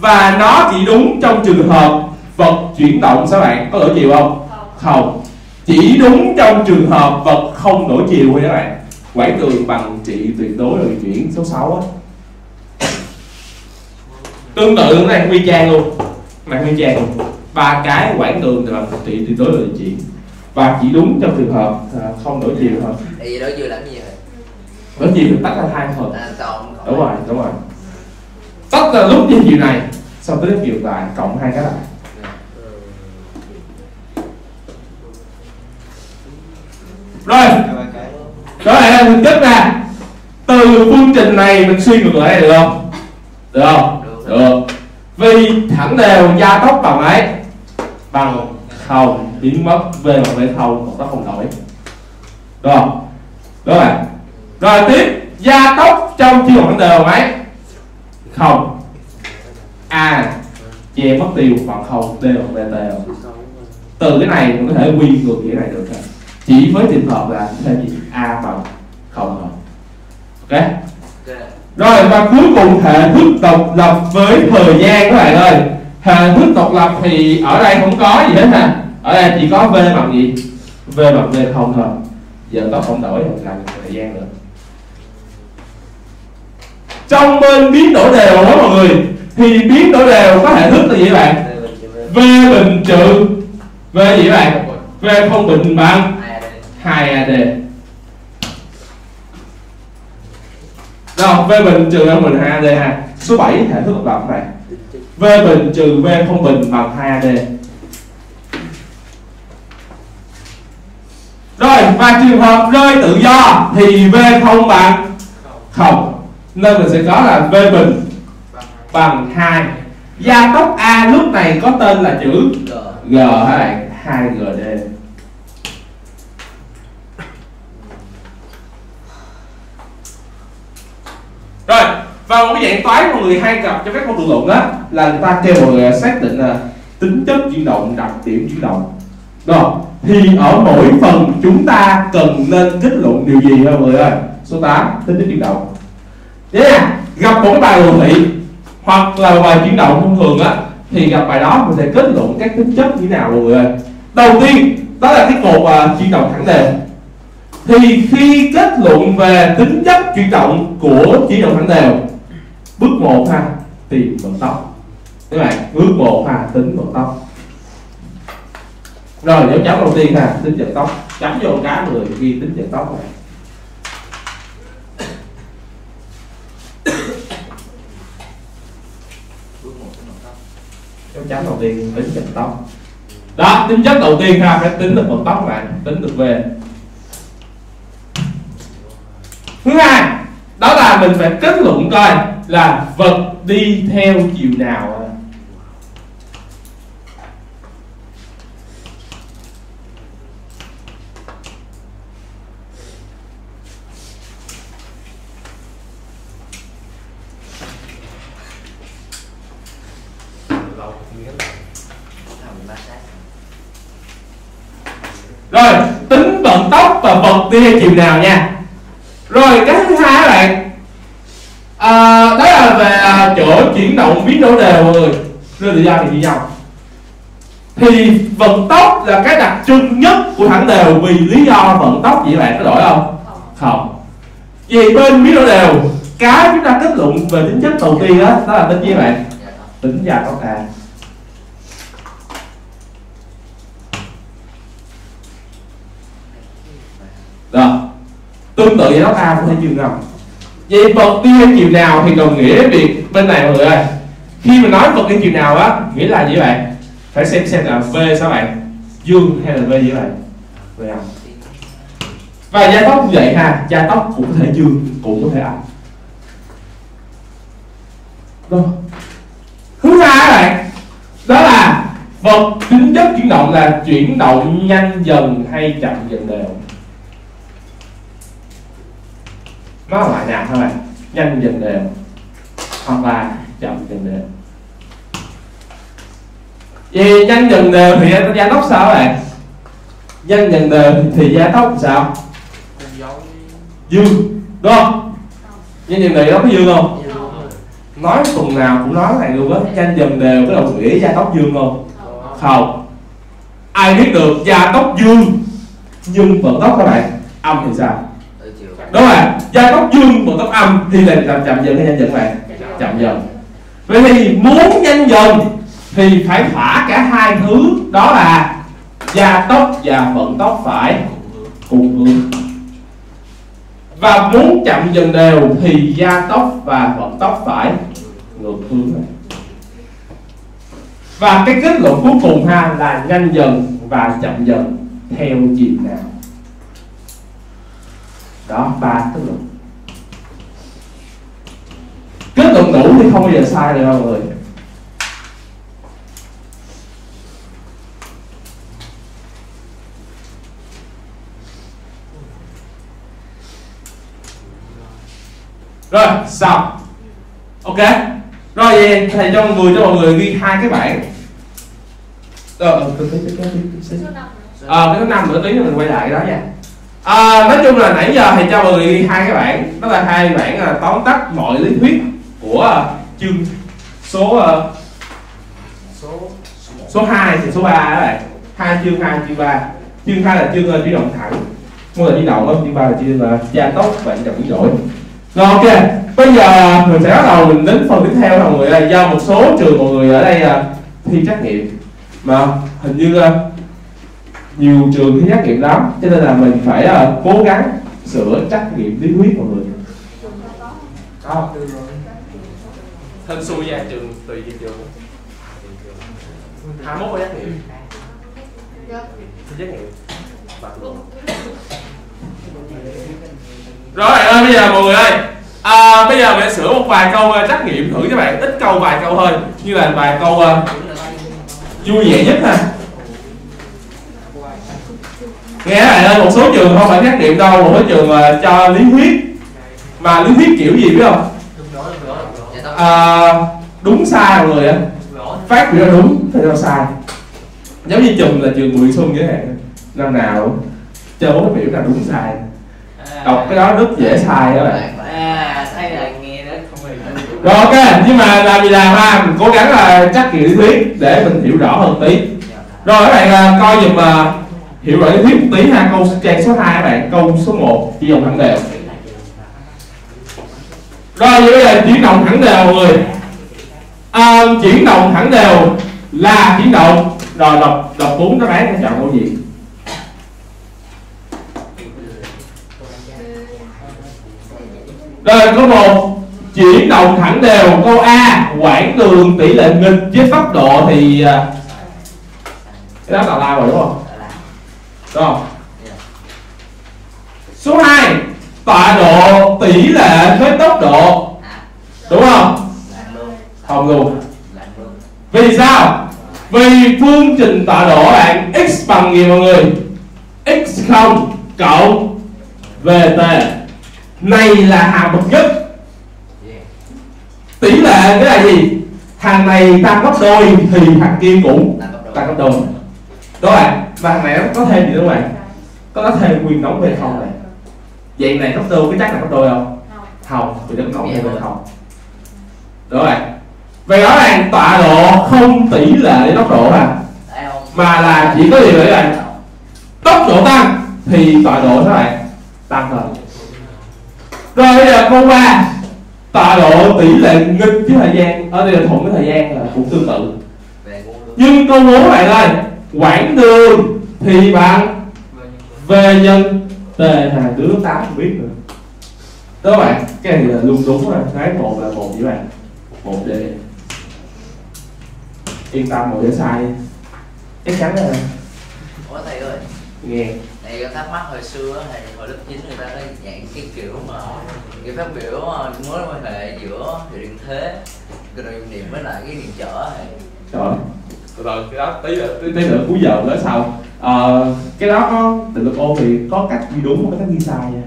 và nó chỉ đúng trong trường hợp vật chuyển động sao bạn? Có đổi chiều không. Không chỉ đúng trong trường hợp vật không đổi chiều thôi các bạn. Quãng đường bằng trị tuyệt đối di chuyển số 6 á. Tương tự cái này quy trang luôn. Này quy trang. Luôn ba cái quãng đường thì bằng trị tuyệt đối di chuyển và chỉ đúng trong trường hợp à, không đổi chiều thôi. Vì đó vừa làm gì rồi đổi chiều thì tách ra hai phần À cộng cộng đúng rồi đúng rồi. Tách ra lúc như chiều này xong tới chiều lại cộng hai cái lại rồi. Đó là thực chất ra từ phương trình này mình suy ngược lại được không? Được không? Được. được. Vì thẳng đều gia tốc bằng mấy bằng không biến mất v bằng v không một tốc không đổi. Được không? Đúng rồi. Rồi tiếp. Gia tốc trong chiều thẳng đều mấy không. A. Che mất tiêu bằng không d bằng không. Từ cái này mình có thể quy ngược cái này được rồi chỉ với trường hợp là thêm gì? A bằng không thôi ok? Rồi và cuối cùng hệ thức độc lập với thời gian các bạn ơi. Hệ thức độc lập thì ở đây không có gì hết ha. Ở đây chỉ có v bằng gì? V bằng v không thôi. Giờ tóc không đổi làm thời gian nữa. Trong bên biến đổi đều đó mọi người thì biến đổi đều có hệ thức là gì các bạn v. Bình trừ v gì các bạn v không bình bằng 2AD Rồi, V bình trừ V bình 2AD ha. Số 7 hệ thức độc lập này. V bình trừ V không bình bằng 2AD Rồi, và trường hợp rơi tự do thì V không bằng không. Nên mình sẽ có là V bình bằng 2 Gia tốc A lúc này có tên là chữ G. Hả bạn? 2GD rồi và một cái dạng toán mà người hay gặp trong các môn tự luận đó là người ta kêu mọi người xác định là tính chất chuyển động đặc điểm chuyển động. Rồi thì ở mỗi phần chúng ta cần nên kết luận điều gì hả mọi người? Ơi số 8 tính chất chuyển động. Yeah. nha gặp một cái bài đồ thị hoặc là bài chuyển động thông thường á thì gặp bài đó mình sẽ kết luận các tính chất như thế nào mọi người? Ơi đầu tiên đó là cái cột uh, chuyển động thẳng đề thì khi kết luận về tính chất chuyển động của chuyển động thẳng đều bước một ha, tìm vận tốc. Các bạn bước một ha, tính vận tốc. Rồi, dấu chấm đầu tiên ha, tính vận tốc. Chấm vô cái người ghi tính vận tốc này. Dấu chấm đầu tiên, tính vận tốc. Đó, tính chất đầu tiên ha, phải tính được vận tốc bạn tính được về thứ hai đó là mình phải kết luận coi là vật đi theo chiều nào. Rồi, tính vận tốc và vật đi theo chiều nào nha. Rồi, cái thứ hai à, đó là về à, chỗ chuyển động biến đổi đều mọi người. Nên tự do thì như nhau. Thì vận tốc là cái đặc trưng nhất của thẳng đều vì lý do vận tốc vậy bạn có đổi không? Không. Vì bên biến đổi đều cái chúng ta kết luận về tính chất đầu tiên đó đó là tính gì bạn? Tính gia tốc a. Rồi. Tương tự với tốc a cũng thấy dương không vậy vật tia chiều nào thì đồng nghĩa việc bên này, mọi người ơi. Khi mà nói vật tia chiều nào á, nghĩa là gì vậy phải xem xem là v sao bạn? Dương hay là v gì vậy v âm và gia tốc cũng vậy ha gia tốc cũng có thể dương, cũng có thể âm rồi thứ hai bạn, đó là vật tính chất chuyển động là chuyển động nhanh, dần hay chậm, dần đều. Có loại nào thôi bạn. Nhanh dần đều hoặc là chậm dần đều vì nhanh dần đều thì gia tốc sao bạn? Nhanh dần đều thì gia tốc sao? Dương đúng không? Nhanh dần đều nó có dương không? Nói tuần nào cũng nói này luôn á. Nhanh dần đều cái đồng nghĩa gia tốc dương không? Không. Ai biết được gia tốc dương nhưng vận tốc các bạn? Âm thì sao? Đúng rồi gia tốc dương và tốc âm. Thì là làm chậm dần hay nhanh dần bạn? Chậm dần. Vậy thì muốn nhanh dần thì phải thỏa cả hai thứ. Đó là gia tốc và vận tốc phải cùng hướng. Và muốn chậm dần đều thì gia tốc và vận tốc phải ngược hướng. Này và cái kết luận cuối cùng ha, là nhanh dần và chậm dần theo chiều nào? Đó ba kết luận kết luận đủ thì không bao giờ sai được mọi người rồi xong. Ok. Rồi vậy thầy cho người cho mọi người ghi hai cái bảng. Ờ cái cái cái năm ờ cái thứ năm nữa tí mình quay lại cái đó nha à, nói chung là nãy giờ thầy cho mọi người hai cái bản đó là hai bản là tóm tắt mọi lý thuyết của à, chương số à, số 2 thì số 3 các bạn. Hai chương 2 chương 3 chương 2 là chương à, uh, chuyển động thẳng. Môn là di động đó chương 3 là chương uh, gia tốc và di động biến đổi. Rồi ok. Bây giờ mình sẽ bắt đầu mình đến phần tiếp theo mọi người ơi do một số trường mọi người ở đây uh, thi trắc nghiệm. Mà hình như uh, nhiều trường thi trắc nghiệm lắm cho nên là mình phải uh, cố gắng sửa trắc nghiệm lý thuyết mọi người. Có thân xui ra trường tùy trên trường 21 có trắc nghiệm. Thi trắc nghiệm. Rồi à, bây giờ mọi người ơi à, bây giờ mình sẽ sửa một vài câu uh, trắc nghiệm thử cho bạn ít câu vài câu thôi. Như là vài câu uh, vui vẻ nhất ha nghe các ơi một số trường không phải trắc nghiệm đâu một số trường mà cho lý thuyết. Mà lý thuyết kiểu gì biết không? À, đúng sai mọi người á phát biểu đúng thì đâu sai. Giống như chùm là trường mười Xuân vậy hạn. Năm nào cho bố biểu là đúng sai. Đọc cái đó rất dễ sai đó bạn. Rồi ok nhưng mà làm gì làm ha? Mình cố gắng là chắc kiểu lý thuyết để mình hiểu rõ hơn tí. Rồi các bạn à, coi dùm hiểu rõ lý thuyết một tí ha câu trang số 2 các bạn câu số 1 chỉ dòng thẳng đều rồi vậy bây giờ chuyển động thẳng đều mọi người. À, chuyển động thẳng đều là chuyển động. Rồi đọc đọc bốn đáp án chọn câu gì? Rồi câu một chuyển động thẳng đều câu a quãng đường tỷ lệ nghịch với tốc độ thì à, cái đó là la rồi đúng không? Rồi số 2 tọa độ tỷ lệ với tốc độ. Đúng không? Không luôn. Vì sao? Vì phương trình tọa độ bạn x bằng gì mọi người. X không, cộng vt này là hàm bậc nhất. Tỷ lệ cái là gì? Thằng này tăng gấp đôi thì thằng kia cũng Tăng gấp đôi. tăng gấp đôi đó bạn và này nó có thêm gì nữa không bạn? Có thêm quyền đóng về không này. Vậy này gấp đôi cái chắc là gấp đôi không? Không, thì đừng nói về không. Đúng rồi vậy rõ ràng tọa độ không tỷ lệ tốc độ à mà là chỉ có gì vậy bạn. Tốc độ tăng, thì tọa độ thế này tăng thôi. Rồi bây giờ câu ba, tọa độ tỷ lệ nghịch với thời gian ở đây là thuận với thời gian là cũng tương tự. Nhưng câu bốn bạn ơi, quãng đường thì bằng v nhân t là đứa tám không biết nữa. Đó bạn cái này là luôn đúng rồi. Cái một là một với bạn. Một để yên tâm một để sai. Chắc chắn là ủa thầy ơi. Nghe. Thầy thắc mắc hồi xưa thầy hồi lớp 9 người ta có dạng cái kiểu mà cái phát biểu ờ, mối quan hệ giữa hiệu điện thế cái nội điện với lại cái điện trở thầy rồi rồi cái đó tí nữa tí, tí nữa. Cuối giờ nói sau. Ờ, cái đó có định lực ôn thì có cách ghi đúng có cách ghi sai nha.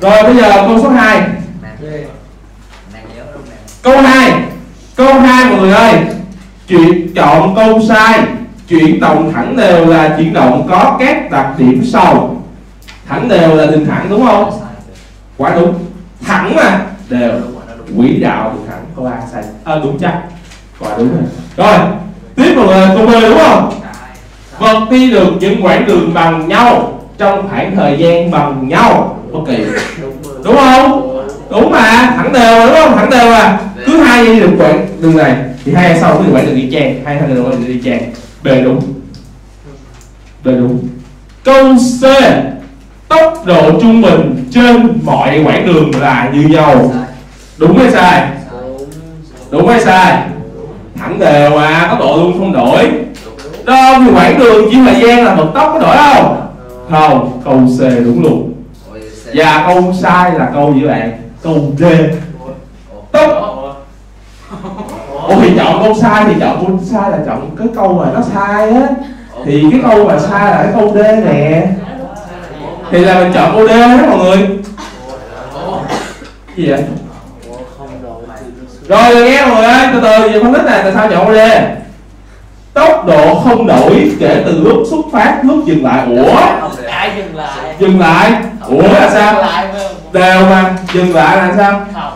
Rồi bây giờ câu số 2 nàng nàng nhớ đúng nè? Câu 2 câu 2 mọi người ơi. Chuyển chọn câu sai chuyển động thẳng đều là chuyển động có các đặc điểm sau. Thẳng đều là đường thẳng đúng không? Quá đúng. Thẳng mà đều quỹ đạo đường thẳng. Câu A sai. À, đúng chắc. Quá đúng rồi rồi, tiếp một là câu B đúng không? Vâng, Vật đi được những quãng đường bằng nhau trong khoảng thời gian bằng nhau. Bất kỳ đúng không? Đúng mà, thẳng đều đúng không? Thẳng đều à cứ hai đi được quãng đường này, thì hai sau cứ quãng đường đi chang hai thằng đường quãng đường đi chang b đúng. B đúng. Câu c, tốc độ trung bình trên mọi quãng đường là như nhau. Đúng hay sai? Đúng hay sai? Thẳng đều à, tốc độ luôn không đổi. Đúng đúng thì quãng đường chỉ thời gian là bật tốc có đổi không? Không câu c đúng luôn. Và câu sai là câu gì bạn? Câu d. Tốc ủa thì chọn câu sai thì chọn câu sai là chọn cái câu mà nó sai á. Thì cái câu mà sai là cái câu d nè. Thì là mình chọn câu d đó mọi người. Gì vậy? Rồi nghe mọi người ơi từ từ giờ phân tích này tại sao câu d tốc độ không đổi kể từ lúc xuất phát lúc dừng lại. Ủa? Ai dừng dừng lại. Ủa là sao? Lại đều mà dừng lại là sao? Không.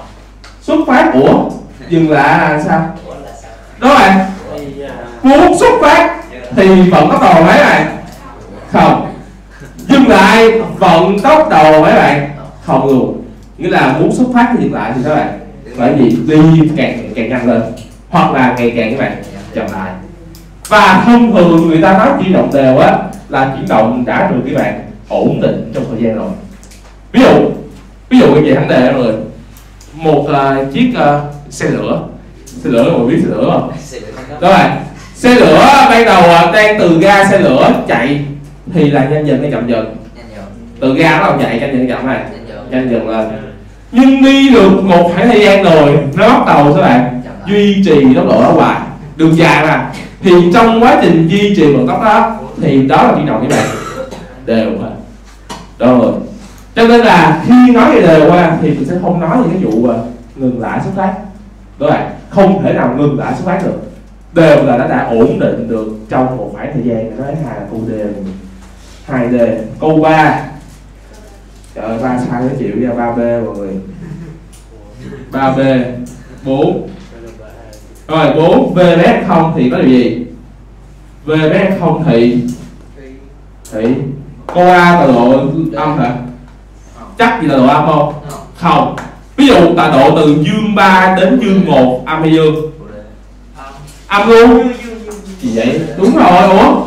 Xuất phát ủa? Dừng lại là sao? Sao? Đó bạn à, muốn xuất phát thì vận tốc đầu mấy bạn? Không. Dừng lại vận tốc đầu mấy bạn? Không luôn. Nghĩa là muốn xuất phát thì dừng lại thì các bạn bởi vì đi càng càng nhanh lên hoặc là ngày càng các bạn chậm lại. Và thông thường người ta nói chuyển động đều á là chuyển động đã được các bạn ổn định trong thời gian rồi. Ví dụ ví dụ vậy vấn đề rồi. Một à, chiếc à, xe lửa. Xe lửa mọi biết xe lửa không? Đó. Rồi xe lửa ban đầu à, đang từ ga xe lửa chạy thì là nhanh dần hay chậm dần? Từ ga đầu chạy nhanh dần chậm này nhanh dần lên nhưng đi được một khoảng thời gian rồi nó bắt đầu các bạn? Chậm lại. duy trì tốc độ đó hoài. Đường dài mà. Thì trong quá trình duy trì vận tốc đó thì đó là chuyển động các bạn. Đều mà. Rồi. Cho nên là khi nói về đều qua thì mình sẽ không nói về cái vụ ngừng lại xuất phát. Đúng rồi không thể nào ngừng lại xuất phát được. Đều là nó đã ổn định được trong một khoảng thời gian nói hai là câu D hai D câu 3 trời ơi, ba sai cái chịu ra ba B mọi người. Ba B, bốn. Rồi, bốn, V bé không thì có điều gì? V bé không thì? Thì. Cô A là độ âm hả? Chắc gì là độ âm không? Không. ví dụ tọa độ từ dương 3 đến dương 1 âm hay dương? Âm luôn. Gì vậy? Đúng rồi ủa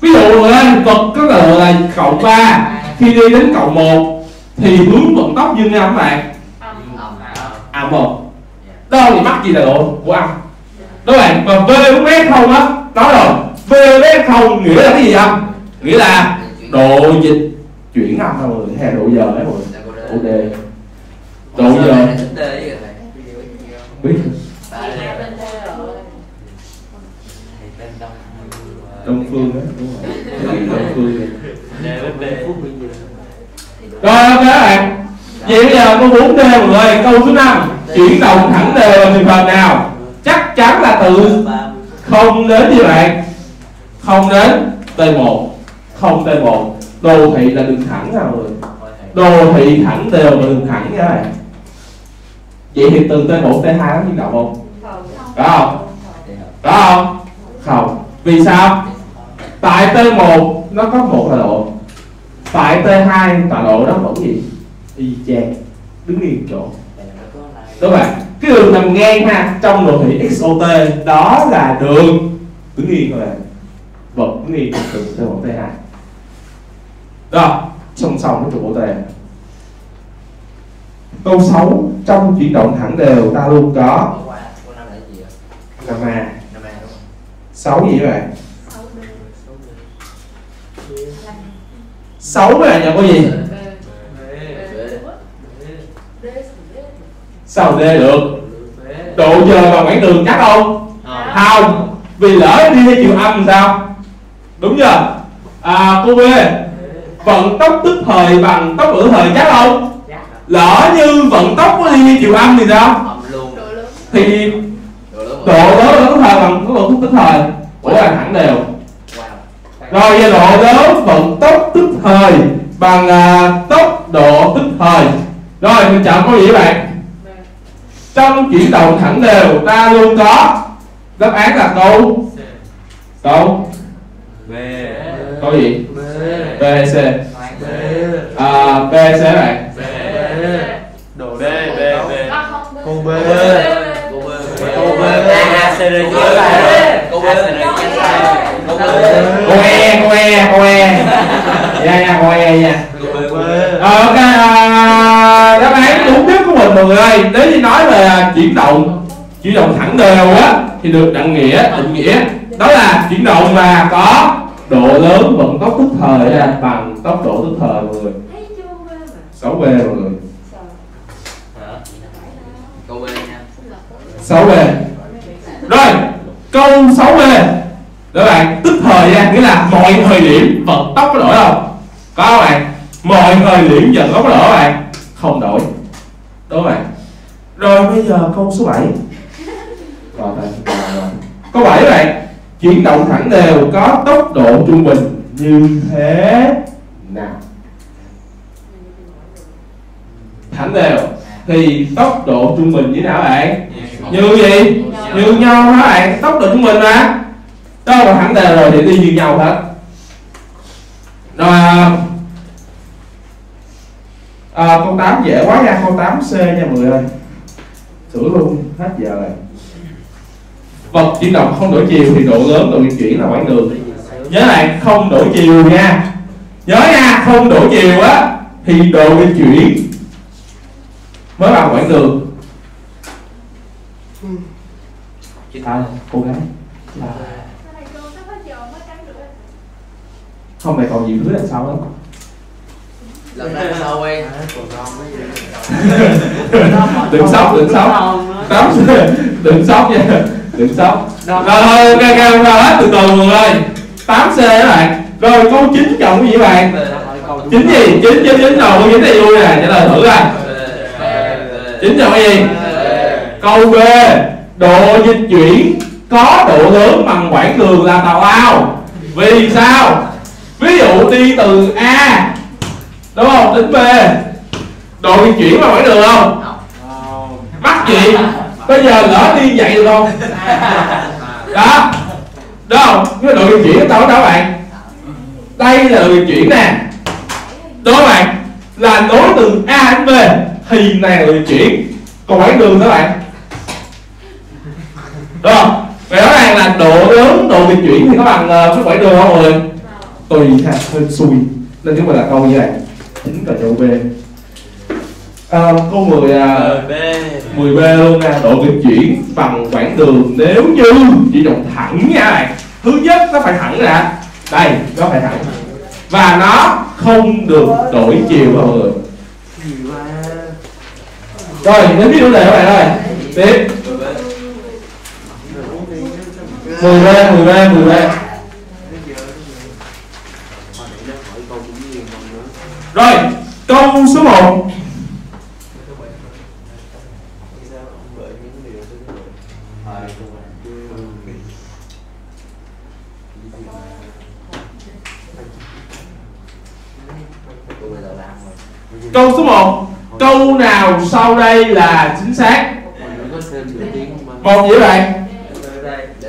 ví dụ lên vật có độ là cộng 3 khi đi đến cộng 1 thì hướng vận tốc dương hay âm bạn? Âm. Âm. âm không đâu thì mắc gì là độ của âm? Đúng rồi và v bé không á nói rồi. V bé không nghĩa là cái gì âm? Nghĩa là độ dịch chuyển âm thôi mọi người hay độ giờ đấy mọi người? Độ đề độ giờ. biết. Đông phương đấy đúng rồi. Đông phương này. đề rồi ok các bạn. Vậy bây giờ câu 4 D mọi người câu số 5 chuyển động thẳng đều là trường hợp nào? Chắc chắn là từ không đến như bạn. Không đến T1 không T1 đồ thị là đường thẳng nào mọi người đồ thị thẳng đều là đường thẳng nha bạn. Vậy thì từ T1 T2 có chuyển động không? Không. có không? Có không? Không. Vì sao? Tại T1 nó có một là độ tại T2 tọa độ đó vẫn gì y chang đứng yên chỗ. Đúng không ạ cái đường nằm ngang ha trong đồ thị XOT đó là đường. Đứng yên các bạn vật đứng yên từ T1 T2 đó song song với trục OT câu 6 trong chuyển động thẳng đều ta luôn có. Năm A? 6 gì các bạn Sáu bên. 6 với bạn nhà có gì? Sao D được? Độ giờ và quãng đường chắc không? Không. Vì lỡ đi theo chiều âm thì sao? Đúng chưa? À cô B, vận tốc tức thời bằng tốc độ thời chắc không? Lỡ như vận tốc có đi theo chiều âm thì sao? Thì Độ lớn độ tức thời bằng tốc độ tức thời. Ủa là thẳng đều rồi giờ độ lớn vận tốc tức thời bằng à, tốc độ tức thời rồi mình chọn câu gì các bạn trong chuyển động thẳng đều ta luôn có đáp án là câu câu Bê. câu gì. B C à, B C bạn. Đồ bê. Cô B. Cô B. A, C, D, Cô G. B. Cô B. Cô B cô e cô e cô e dạ dạ. Cô e dạ, dạ. Ờ, ok à, đáp án đúng nhất của mình mọi người nếu như nói về chuyển động chuyển động thẳng đều á thì được đặng nghĩa định nghĩa. Đó là chuyển động mà có độ lớn vận tốc tức thời nha, bằng tốc độ tức thời mọi người. Sáu b mọi người. Sáu B nha. 6 b rồi câu 6 b các bạn tức thời nha nghĩa là mọi thời điểm vận tốc có đổi không? Có các bạn? Mọi thời điểm vận tốc có đổi bạn? Không đổi. Đúng không bạn? Rồi bây giờ câu số 7 rồi, rồi, rồi. câu 7 các bạn. Chuyển động thẳng đều có tốc độ trung bình như thế nào? Thẳng đều. Thì tốc độ trung bình như thế nào bạn? Như gì? Như nhau hả bạn? Tốc độ trung bình mà đâu mà thẳng đều rồi thì đi như nhau hết. Rồi à, à, câu 8 dễ quá nha câu 8 C nha mọi người ơi. Sửa luôn hết giờ rồi. Vật chuyển động không đổi chiều thì độ lớn độ di chuyển là quãng đường. Nhớ lại không đổi chiều nha. Nhớ nha không đổi chiều á thì độ di chuyển mới bằng quãng đường. À, cô gái Thầy cô sắp hết giờ mới cắn được không này còn nhiều thứ đằng sau lắm lần này sau quay? Đừng sốc đừng sốc. Tám đừng sốc. Nha. Đừng sốc. Rồi ok ok ra hết từ từ mọi người ơi 8 c các bạn. Rồi câu 9 chọn cái gì bạn? Chín gì? Chín chín chín rồi câu chín này vui nè trả lời thử coi. Chín chọn cái gì câu b. Độ di chuyển có độ lớn bằng quãng đường là tào lao vì sao ví dụ đi từ a đúng không? Đến b. Độ di chuyển bằng quãng đường không? Mắc gì? Bây giờ lỡ đi vậy được không? Đó. Đúng không? Cái độ di chuyển đâu đó bạn. Đây là độ di chuyển nè. Không bạn. Là nối từ a đến b. Thì này là độ di chuyển. Còn quãng đường đó bạn. Đúng không? Vậy rõ ràng là độ lớn độ di chuyển thì có bằng ờ, cái quãng đường không mọi người tùy ha hơi xui. Nên chúng mình là câu như này chính là chậu b. À, câu 10 à, 10B luôn nha độ di chuyển bằng quãng đường. Nếu như chỉ trọng thẳng nha bạn. Thứ nhất nó phải thẳng ra đây nó phải thẳng. Và nó không được đổi chiều mọi người rồi đến ví dụ đề các bạn ơi. Tiếp. 10B 10B 10B rồi, câu số 1 câu số 1 câu nào sau đây là chính xác? Một gì bạn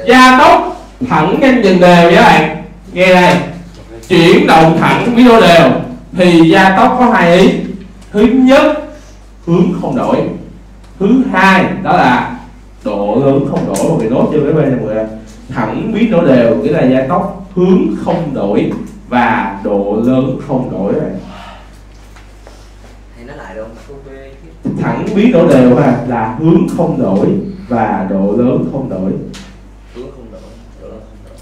gia tốc thẳng nhanh dần đều nhé bạn. Nghe đây. Chuyển động thẳng với đô đều thì gia tốc có hai ý. Thứ nhất hướng không đổi. Thứ hai đó là độ lớn không đổi. Một người nốt chưa mấy bên nha mọi người thẳng biến đổi đều nghĩa là gia tốc hướng không đổi và độ lớn không đổi. Này thẳng biến đổi đều ha là hướng không đổi và độ lớn không đổi. Hướng không đổi độ lớn không đổi.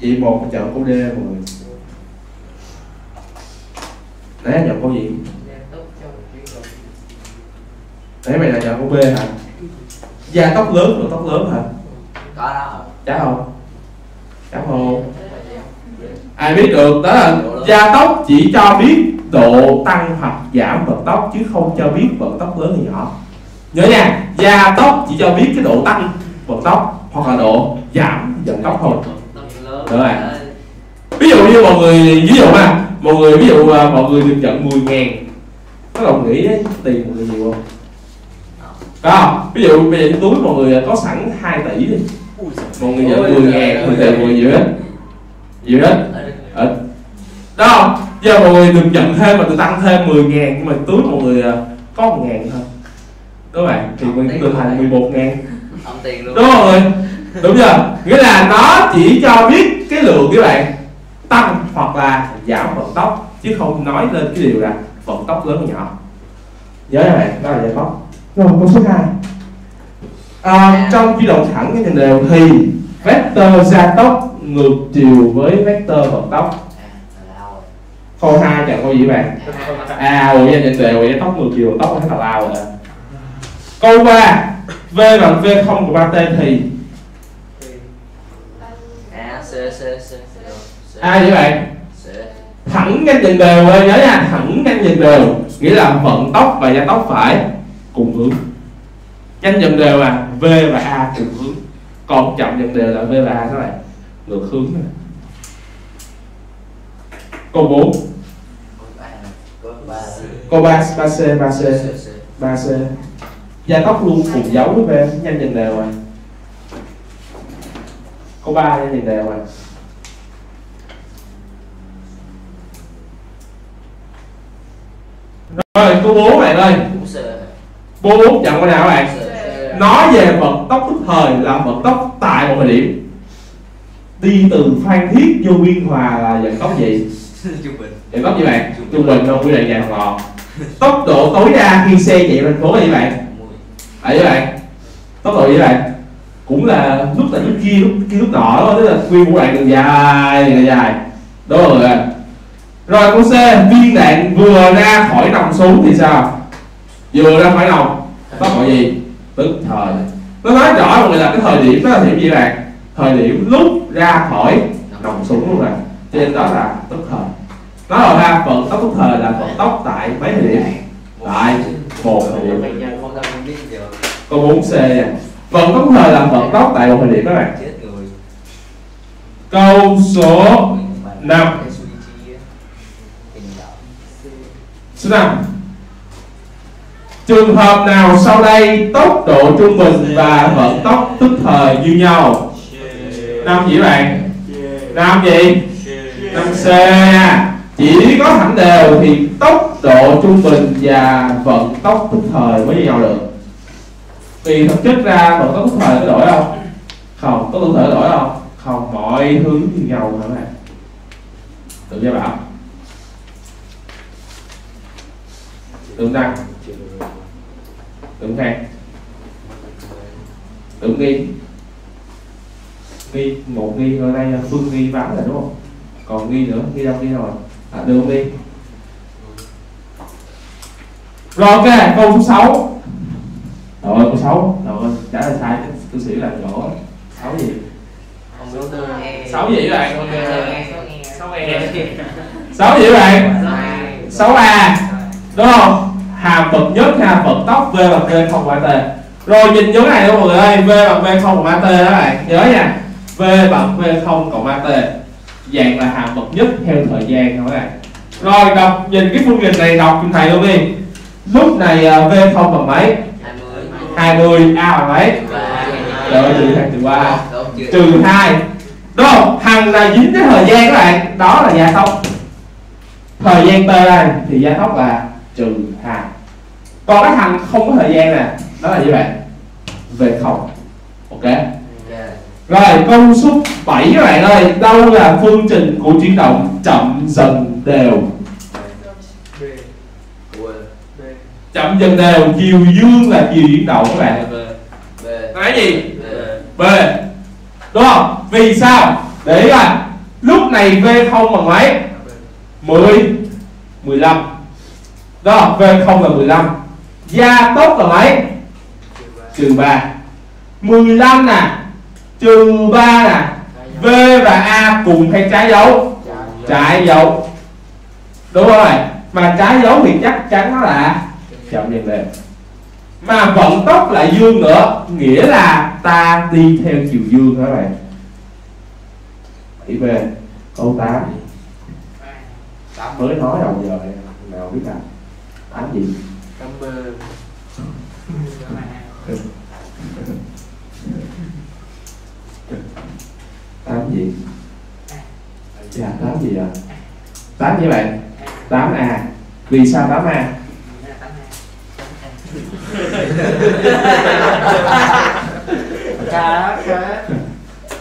Chị một chọn câu D mọi người anh chọn câu gì? Nãy mày là chọn câu B hả? Gia tốc lớn độ tốc lớn hả? Có đó. Hả chắc không? Chắc không. Ai biết được đó là gia tốc chỉ cho biết độ tăng hoặc giảm vận tốc chứ không cho biết vận tốc lớn hay nhỏ. Nhớ nha gia tốc chỉ cho biết cái độ tăng vận tốc hoặc là độ giảm vận tốc thôi. Đúng rồi. ví dụ như mọi người ví dụ mà mọi người ví dụ à, mọi người được nhận 10 ngàn. Có đồng nghĩ ấy, tiền mọi người nhiều không? Có không? Ví dụ bây giờ túi mọi người có sẵn 2 tỷ đi. Mọi người nhận 10 ngàn thì tiền mọi người nhiều hết. Nhiều hết. Ở đó giờ mọi người được nhận thêm mà được tăng thêm 10 ngàn nhưng mà túi mọi người à, có 1 ngàn thôi. Đúng rồi thì mình được thành 11 ngàn. Ông tiền luôn. Đúng không người đúng chưa nghĩa là nó chỉ cho biết cái lượng các bạn tăng hoặc là giảm vận tốc chứ không nói lên cái điều là vận tốc lớn hay nhỏ. Nhớ bạn đó là giải tốc rồi câu số 2 à, trong chuyển động thẳng cái nhìn đều thì vector gia tốc ngược chiều với vector vận tốc. Câu 2 chọn câu gì bạn à ủa nhìn đều vậy tốc ngược chiều tốc thấy tào lao rồi câu 3 v bằng v không của 3t thì à c c c c ai vậy bạn? Thẳng nhanh nhìn đều ơi nhớ nha, thẳng nhanh nhìn đều nghĩa là vận tốc và gia tốc phải cùng hướng. Nhanh dần đều là v và a cùng hướng. Còn chậm dần đều là v và a các bạn. Ngược hướng này. câu 4 câu 3 3C 3C 3C gia tốc luôn cùng dấu với V, nhanh nhìn đều rồi câu 3 nhanh nhìn đều rồi rồi câu 4 bạn ơi. Cũng C câu 4 chọn câu nào các bạn? Nói về vận tốc tức thời là vận tốc tại một thời điểm. Đi từ phan thiết vô biên hòa là vận tốc gì? Trung bình. Vận tốc gì bạn? Trung bình. Không quy định vàng lò tốc độ tối đa khi xe chạy trên phố là gì bạn? À với bạn. Tốc độ gì bạn? Cũng là lúc này lúc kia lúc kia lúc nọ đó tức là nguyên một đoạn đường dài dài dài. Đúng rồi rồi câu c, viên đạn vừa ra khỏi nòng súng thì sao? Vừa ra khỏi nòng. Nó gọi gì? Tức thời. Nó nói rõ mọi người là cái thời điểm đó là điểm gì bạn? Thời điểm lúc ra khỏi nòng súng luôn rồi cho nên đó là tức thời. Nói rồi ha, vận tốc tức thời là vận tốc tại mấy thời điểm? Tại một thời điểm. Câu 4 c vận tốc thời là vận tốc tại một thời điểm các bạn. Câu số 5 số 5 trường hợp nào sau đây tốc độ trung bình và vận tốc tức thời như nhau? Năm gì bạn. Năm gì? Năm c. Nha chỉ có thẳng đều thì tốc độ trung bình và vận tốc tức thời mới như nhau được. Vì thực chất ra vận tốc tức thời có đổi không? Không, tốc độ tức thời đổi không? Không, mọi hướng như nhau hả bạn. Tự gia bảo. Tưởng đăng tưởng khen tưởng nghi. Nghi một nghi ở đây là phương nghi báo là đúng không? Còn nghi nữa nghi đâu nghi đâu rồi à, được không đi rồi ok câu số 6 rồi câu 6 rồi trả lời sai cư sĩ là chỗ 6 gì? Không biết tôi sáu gì vậy bạn? Sáu e sáu gì vậy bạn? 6 a đúng không? Hàm bậc nhất hàm bậc tốc v bằng v không phải t. Rồi nhìn dấu này đó mọi người ơi v bằng v không cộng t đó bạn. Nhớ nha. V bằng v không cộng t. Dạng là hàm bậc nhất theo thời gian các bạn. Rồi đọc nhìn cái phương trình này đọc cho thầy luôn đi. Lúc này à, v không bằng mấy? 20 20 a bằng mấy? Trời ơi, trừ hai trừ ba. Trừ hai. Đúng không? Hằng là dính cái thời gian các bạn. Đó là gia tốc. Thời gian t đây thì gia tốc là trừ 2 còn cái thằng không có thời gian nè, đó là như vậy về không ok. Rồi, công suất 7 các bạn ơi. Đâu là phương trình của chuyển động chậm dần đều? Chậm dần đều, chiều dương là chiều chuyển động các bạn. B nói gì? B. Đúng không? Vì sao? Để ý lúc này v không bằng mấy? 10 15 đó V0 là 15 gia tốc là mấy? Trừ 3 15 nè. Trừ 3 nè. V và a cùng hay trái dấu? Trái dấu. Đúng rồi. Mà trái dấu thì chắc chắn nó là chậm dần lên mà vận tốc lại dương nữa, nghĩa là ta đi theo chiều dương các bạn 7 V câu 8 mới nói đầu giờ này, nào biết nào? Tám gì? Tám gì? Dạ tám gì à. Tám gì bạn. Tám a. Vì sao tám a?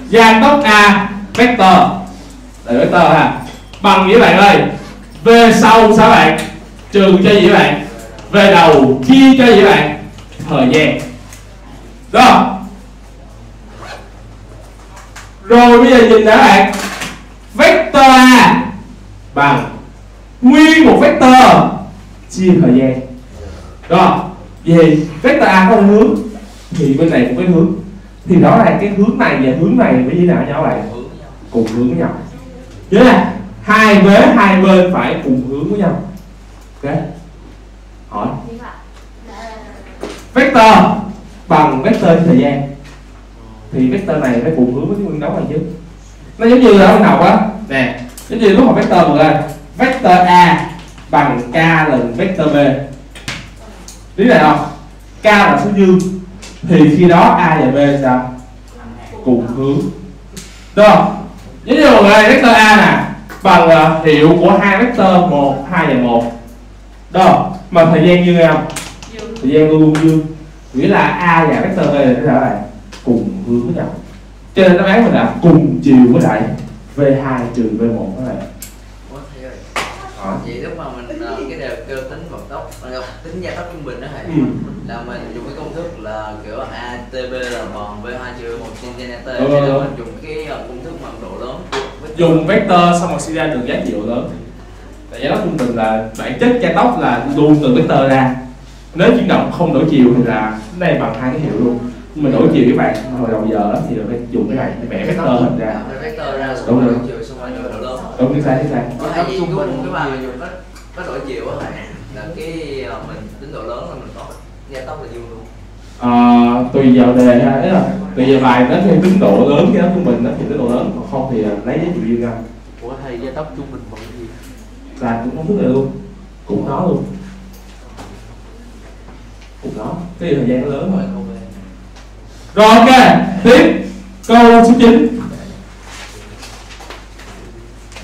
Gia tốc a vector. Là vector ha. Bằng gì bạn ơi v sau sao bạn trừ cho gì bạn, về đầu chia cho gì bạn, thời gian. Đó. Rồi bây giờ nhìn đã bạn. Vector a. Bằng. Nguyên một vector. Chia thời gian. Đó. Về vector a có hướng, thì bên này cũng có hướng. Thì rõ ràng cái hướng này và hướng này phải như nào nhau bạn? Cùng hướng với nhau. Nhớ là hai vế hai bên phải cùng hướng với nhau ok. Hỏi. Đúng. Dạ. vector bằng vector trên thời gian. Thì vector này phải cùng hướng với cái nguyên tố này chứ. Nó giống như là ban đầu á. Nè. Giống như lúc học vector mọi người vector a bằng k lần vector b. Lý này không? K là số dương. Thì khi đó a và b sao? Cùng hướng. Được không? Giống như mọi người vector a nè bằng uh, hiệu của hai vector một hai và một đó mà thời gian như không thời gian luôn luôn dương nghĩa là a và vector b là thế nào cùng hướng với nhau. Cho nên đáp án mình là cùng chiều với lại v2 trừ v1 các bạn Ủa, thầy ơi, Ờ. vậy lúc mà mình ờ, cái đều kêu tính vận tốc ờ, tính gia tốc trung bình đó thầy Ừ. là mình dùng cái công thức là kiểu ATB là bằng V2 trừ 1 trên trên AT Ừ, mình dùng cái công thức bằng độ lớn dùng vector xong rồi suy ra được giá trị độ lớn tại giá tốc trung bình là bản chất gia tốc là luôn từ vector ra. Nếu chuyển động không đổi chiều thì là cái này bằng hai cái hiệu luôn. Nhưng mà đổi chiều các bạn hồi đầu giờ đó thì phải dùng cái này để vẽ vector hình ra. Cái vector ra Đúng xong rồi. rồi chiều độ lớn đúng chính xác chính xác. Gì cũng cái mà dùng có có đổi chiều á là cái ờ, mình tính độ lớn là mình có gia tốc là dương luôn. Ờ, tùy vào đề ha ấy là tùy vào bài nó theo tính độ lớn cái đó trung bình nó thì tính độ lớn còn không thì ờ, lấy giá trị dương ra. Ủa thầy gia tốc trung bình cái? Là cũng không thức này luôn. Cũng nó luôn. Cũng nó cái thời gian lớn rồi. Rồi, ok. rồi ok tiếp. Câu số 9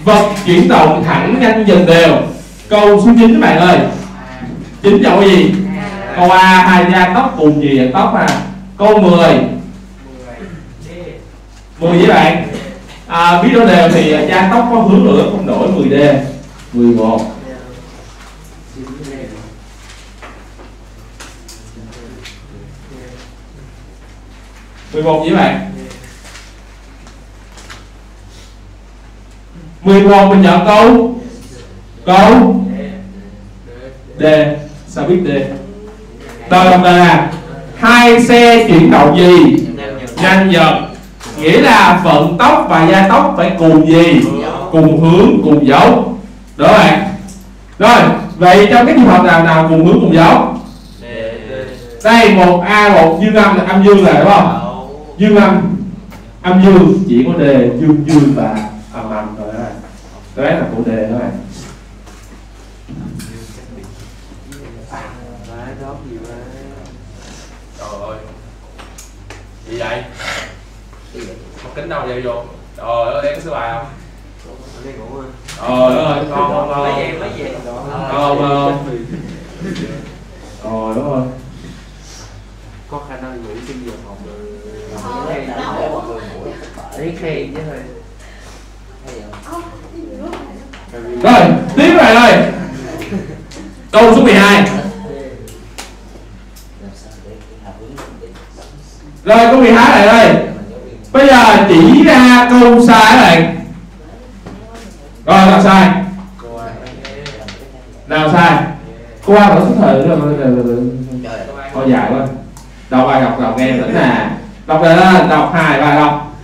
vật chuyển động thẳng nhanh dần đều. Câu số 9 các bạn ơi. Chín dòng gì? Câu A hai da tóc cùng gì vậy? Tóc à? Câu 10 10 với bạn? À, biết đổi đều thì da tóc có hướng đổi không đổi 10D 11 11 với bạn. 11 mình chọn câu. Câu. D. Sao biết D? Rồi đồng là hai xe chuyển động gì? Nhanh dần nghĩa là vận tốc và gia tốc phải cùng gì? Cùng hướng, cùng dấu đó bạn rồi vậy trong cái trường hợp nào nào cùng hướng cùng dấu? Đây một a một dương âm là âm dương là đúng không? Dương âm âm dương chỉ có đề dương dương và âm âm thôi đó. Đó là của đề đó bạn gì vậy? Cái học kính đâu vậy vô trời ơi em có sửa bài không Đây ngủ rồi. con con con? Không. Rồi đúng rồi Có khả năng ngủ trên giường học được. Ờ, khen chứ thôi. Rồi tiếp này ơi Câu số 12 làm sao để cái hào hứng mình để Rồi câu 12 này viên Bây giờ chỉ ra câu sai các bạn rồi nào sai. Cô? Nào sai. Cô A vẫn xuất thời rồi trời Thôi dài quá. Đọc bài đọc đọc nghe tỉnh nè Đọc lên, đọc hai bài đọc.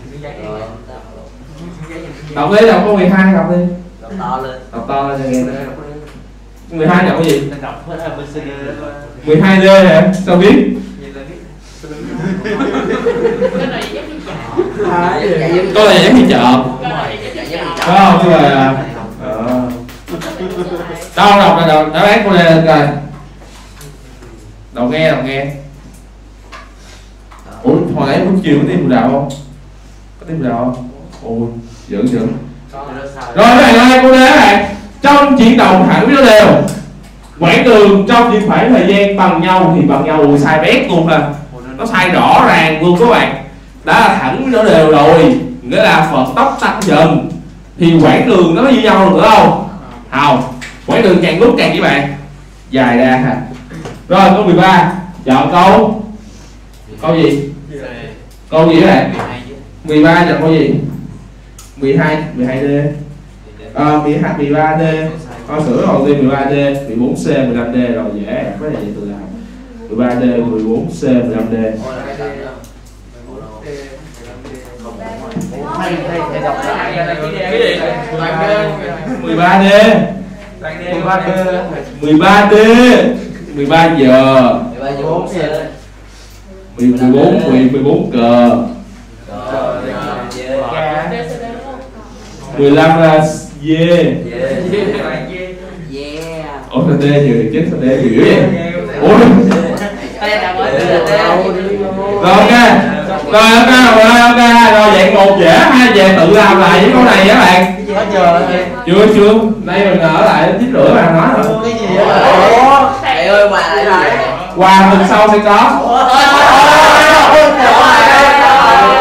Đọc đi, đọc câu 12 đọc đi. Đọc to lên Đọc to lên nghe 12 đọc cái gì? Đọc 12 D hả? Sao biết. Cái này chợ. câu này giống như chợ này. Đúng không? Chứ là ờ. Đâu đọc là đọc đáp án cô này lên coi Đọc nghe đọc nghe Ủa hồi nãy lúc chiều có tiếng đào không? Có tiếng đào không? Ôi dữ dữ Rồi các bạn ơi cô đế này Trong chuyển động thẳng với đều Quãng đường trong những khoảng thời gian bằng nhau thì bằng nhau Ui, sai bét luôn à Nó sai rõ ràng luôn các bạn đã là thẳng nó đều rồi. Nghĩa là phần tốc tăng dần. Thì quãng đường nó như nhau được không? Không. Quãng đường càng lúc càng với bạn Dài ra ha. Rồi câu 13 Chọn câu. Câu gì? Câu gì vậy? 13 chọn câu gì? 12 12D à, 12 13D Con sửa đầu tiên 13D 14C 15D rồi dễ. Cái này tự làm 13D 14C 15D Ôi, là cái gì đó. Thầy, thầy, thầy đọc Cái gì? Toàn kê. 13D Toàn kê. 13D. 13D 13 giờ Mười ba giờ bốn giờ. 14 10 14 cờ Rồi, về. Gà. DCD đúng không? 15 là dê Về. Toàn kê. Yeah. phần D nhiều thì chết phần D hiểu vậy ủa rồi ok rồi ok rồi ok rồi dạng một dễ hai về tự làm lại với câu này các bạn chưa chưa đây mình ở lại chín rưỡi mà nói rồi cái gì vậy thầy ơi quà lại qua tuần sau sẽ có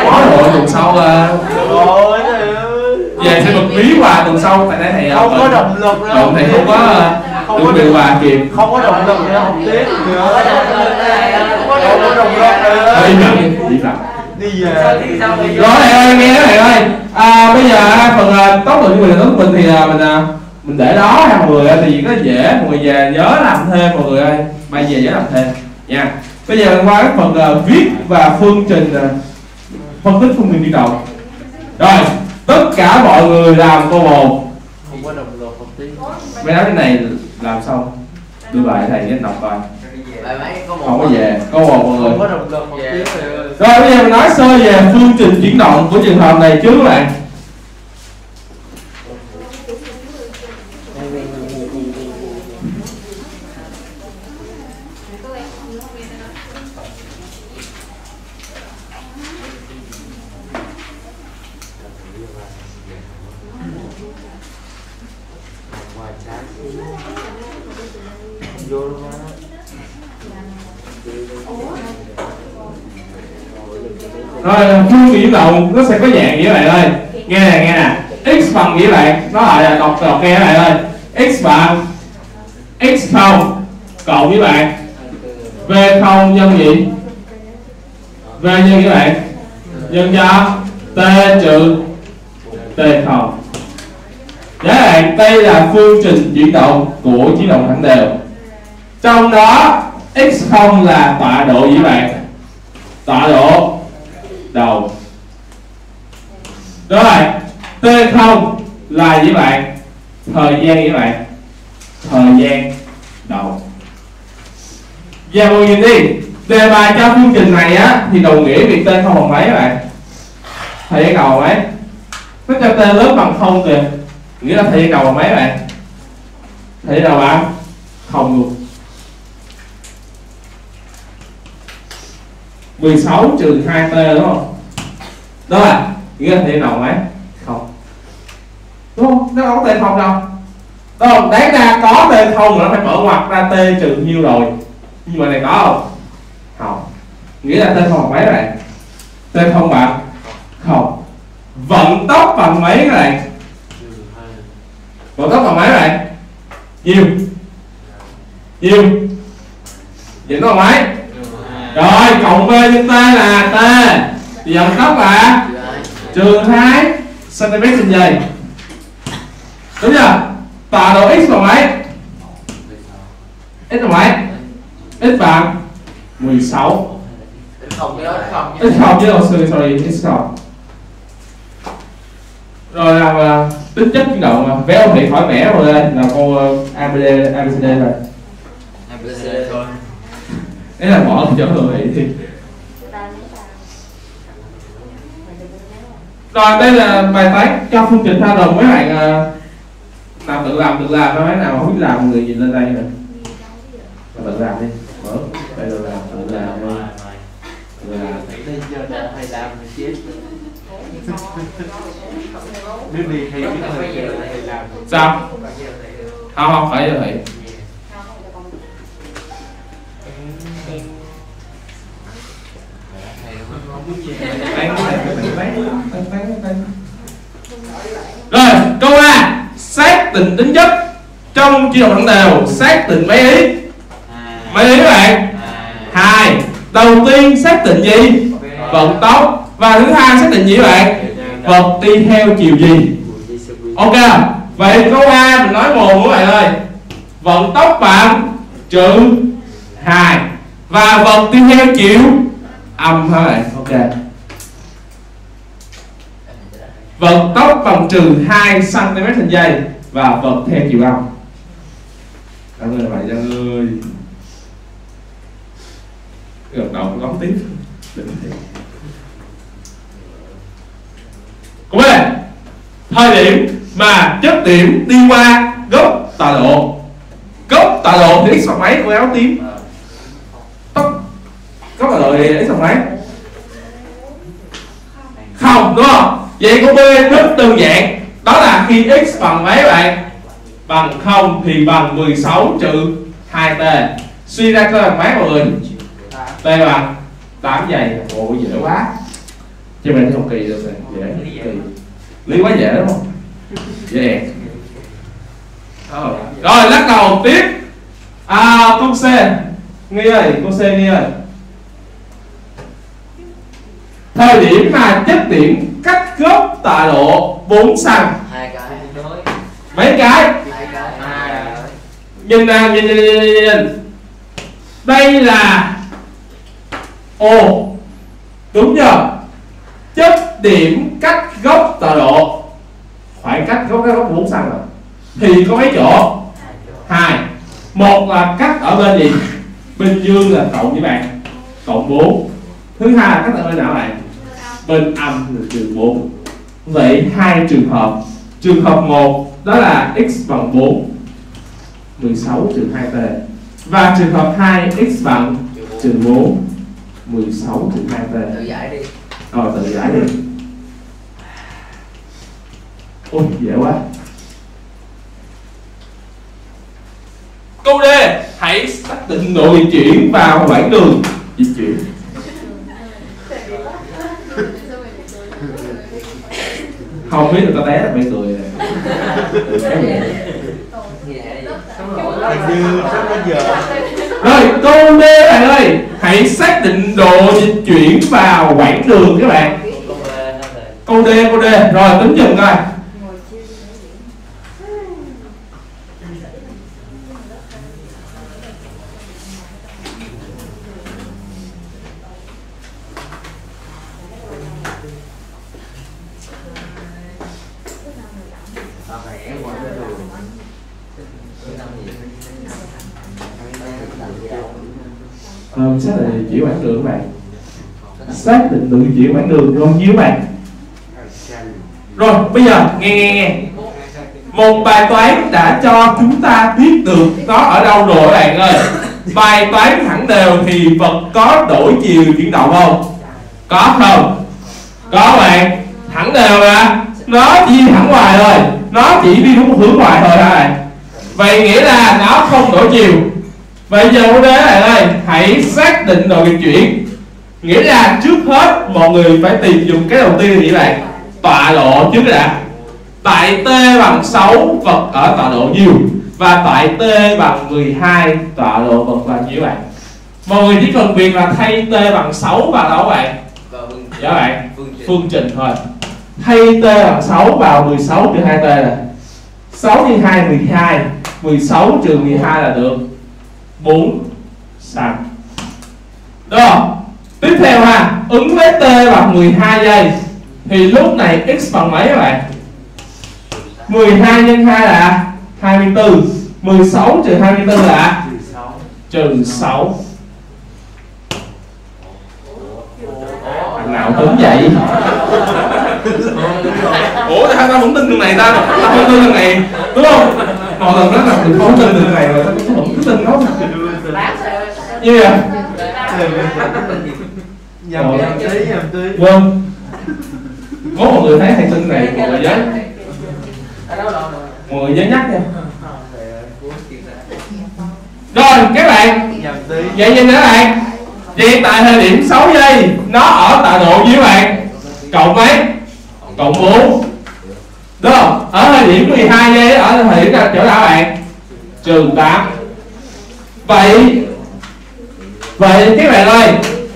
nói rồi tuần sau là Ôi về sẽ bật mí quà tuần sau tại đây thầy ờ, không có động lực ừ, thầy không có ờ, Không có bị quà kịp không có động lực nữa học tiếp nữa không có động lực nữa đi đi về rồi thầy ơi nghe thầy ơi à, bây giờ phần uh, tốc độ của mình là tốc mình thì à, mình à, mình để đó ha mọi người ơi, thì nó dễ mọi người về nhớ làm thêm mọi người ơi. Mai về nhớ làm thêm nha. Bây giờ mình qua cái phần à, viết và phương trình à, phân tích phương trình chuyển động rồi tất cả mọi người làm câu một. Không có học mấy nói cái này làm xong đưa bài thầy với đọc coi không có về câu một mọi người. Tiếp rồi bây giờ mình nói sơ về phương trình chuyển động của trường hợp này trước các bạn vô luôn á rồi phương trình chuyển động nó sẽ có dạng như vậy thôi. Nghe nè nghe nè. X bằng như bạn, nó lại là đọc đọc nghe này thôi. X bằng x không cộng với bạn. V không nhân gì? V nhân với bạn. Nhân cho t trừ t không Nhớ hạn đây là phương trình chuyển động của chuyển động thẳng đều. Trong đó x0 là tọa độ với bạn? Tọa độ đầu Rồi, t không là gì bạn? Thời gian gì bạn? Thời gian đầu Giờ mọi nhìn đi Đề bài cho phương trình này á Thì đồng nghĩa việc t không bằng mấy các bạn? Thời gian đầu bằng mấy? Nó cho t lớn bằng không kìa nghĩa là thời gian đầu bằng mấy bạn thời gian đầu bằng không luôn 16 trừ 2t đúng không? Đó là nghĩa là thời nào mấy không. Đúng không? Nó có t không đâu. Đúng không? Đáng ra có t không là nó phải mở ngoặc ra t trừ nhiêu rồi. Nhưng mà này có không? Không. Nghĩa là t không bằng mấy này. t không bằng không. Vận tốc bằng mấy này? Vận tốc bằng mấy này nhiều. Nhiều. Vậy nó bằng mấy? Rồi, cộng b nhân t là t thì vận tốc là trừ 2 cm trên giây đúng chưa? Tọa độ x bằng mấy? X bằng mấy? X bằng 16 x không chứ đâu sorry sorry, x không rồi làm tính chất chuyển động mà vé ông thị khỏi mẻ rồi đây. Là cô à, abd abcd rồi đấy là bỏ chỗ người thị thì rồi đây là bài toán cho phương trình tha đồng mấy bạn uh, làm tự làm tự làm mấy nào không biết làm người nhìn lên đây nè tự làm đi. Mở đây tự làm tự làm tự làm. Hay làm chết nếu đi thì cái thời giờ là hay làm. Sao? Không không phải giờ thị rồi câu a xác định tính chất. Trong chuyển động thẳng đều xác định mấy ý? Mấy ý các bạn? Hai đầu tiên xác định gì? Vận tốc. Và thứ hai xác định gì các bạn? Vật đi theo chiều gì? Ok. Vậy câu a mình nói mồm các bạn ơi. Vận tốc bằng trừ hai. Và vật đi theo chiều âm hả bạn? Ok. Vận tốc bằng trừ 2 cm trên giây và vật theo chiều âm. Cảm ơn bạn dân ơi. Gật đầu đón tiếp. Cũng vậy thời điểm mà chất điểm đi qua góc tọa độ. Góc tọa độ thì x bằng mấy? Cô áo tím tóc có mà đội x bằng mấy không đúng không? Vậy câu b rất đơn giản. Đó là khi x bằng mấy bạn bằng 0 thì bằng 16 trừ 2t suy ra t bằng mấy mọi người. T bằng 8 giây. Ồ dễ quá. chứ mình không kỳ được rồi. Dễ kỳ. lý quá dễ đúng không? Dễ. Rồi lắc đầu tiếp. À câu c. Nghi ơi câu c nghi ơi thời điểm mà chất điểm cắt gốc tạ độ 4 xăng. Hai cái mấy cái? Cái. Nhìn nào nhìn nhìn nhìn, nhìn, đây là ồ đúng chưa chất điểm cắt gốc tọa độ. Khoảng cách gốc cái gốc 4 xăng rồi. Thì có mấy chỗ? Hai. Một là cắt ở bên gì? Bên dương là cộng với bạn. Cộng 4 thứ hai là cắt ở bên nào bạn bên âm là trừ 4 vậy hai trường hợp. Trường hợp một đó là x bằng 4 16 trừ 2t và trường hợp 2 x bằng trừ 4 16 trừ 2t tự giải đi. Rồi tự giải đi. Ôi dễ quá. Câu D hãy xác định độ di chuyển vào quãng đường di chuyển không biết người ta té là phải cười này giờ rồi câu D bạn ơi, hãy xác định độ di chuyển vào quãng đường các bạn. Câu câu D câu D. Rồi, tính dùm coi Tao phải em muốn đưa đồ Cái năm gì Ờ, xác định địa chỉ quãng đường các bạn xác định tự chuyển quãng đường không nhiêu bạn. Rồi, bây giờ nghe nghe nghe. Một bài toán đã cho chúng ta biết được nó ở đâu rồi bạn ơi. Bài toán thẳng đều thì vật có đổi chiều chuyển động không? Có không? Có bạn. Thẳng đều mà nó chỉ đi thẳng hoài thôi. Nó chỉ đi đúng hướng hoài thôi hả bạn? Vậy nghĩa là nó không đổi chiều. Vậy giờ cô đề này ơi, Hãy xác định độ chuyển. Nghĩa là trước hết mọi người phải tìm dùng cái đầu tiên như vậy Tọa độ trước đã. Tại T bằng 6 vật ở tọa độ nhiêu Và tại T bằng 12 tọa độ vật là nhiêu bạn. Mọi người chỉ cần việc là thay T bằng 6 vào đâu bạn? Dạ bạn. Phương trình. Thôi. Thay T bằng 6 vào 16 trừ 2T là 6 nhân 2 12 16 trừ 12 là được 4 xăng Đó Tiếp theo ha Ứng với T bằng 12 giây. Thì lúc này x bằng mấy các bạn? 12 nhân 2 là 24 16 trừ 24 là trừ 6 Thằng nào tính vậy? Ủa sao tao không tin đường này ta? Tao không tin đường này. Đúng không? Mọi lần nói là mình không tin đường này mà tao không tin nó. Như vậy nhầm tí nhầm tí. Vâng. Có mọi người thấy thầy tin này Mọi người nhớ Mọi người nhớ nhắc nha. Rồi các bạn. Vậy nhìn nữa bạn. Vậy tại thời điểm 6 giây Nó ở tại độ nhiêu bạn Cộng mấy? Cộng 4 Đúng không? Ở thời điểm 12 giây Ở thời điểm chỗ nào bạn? Trừ 8 Vậy Vậy các bạn ơi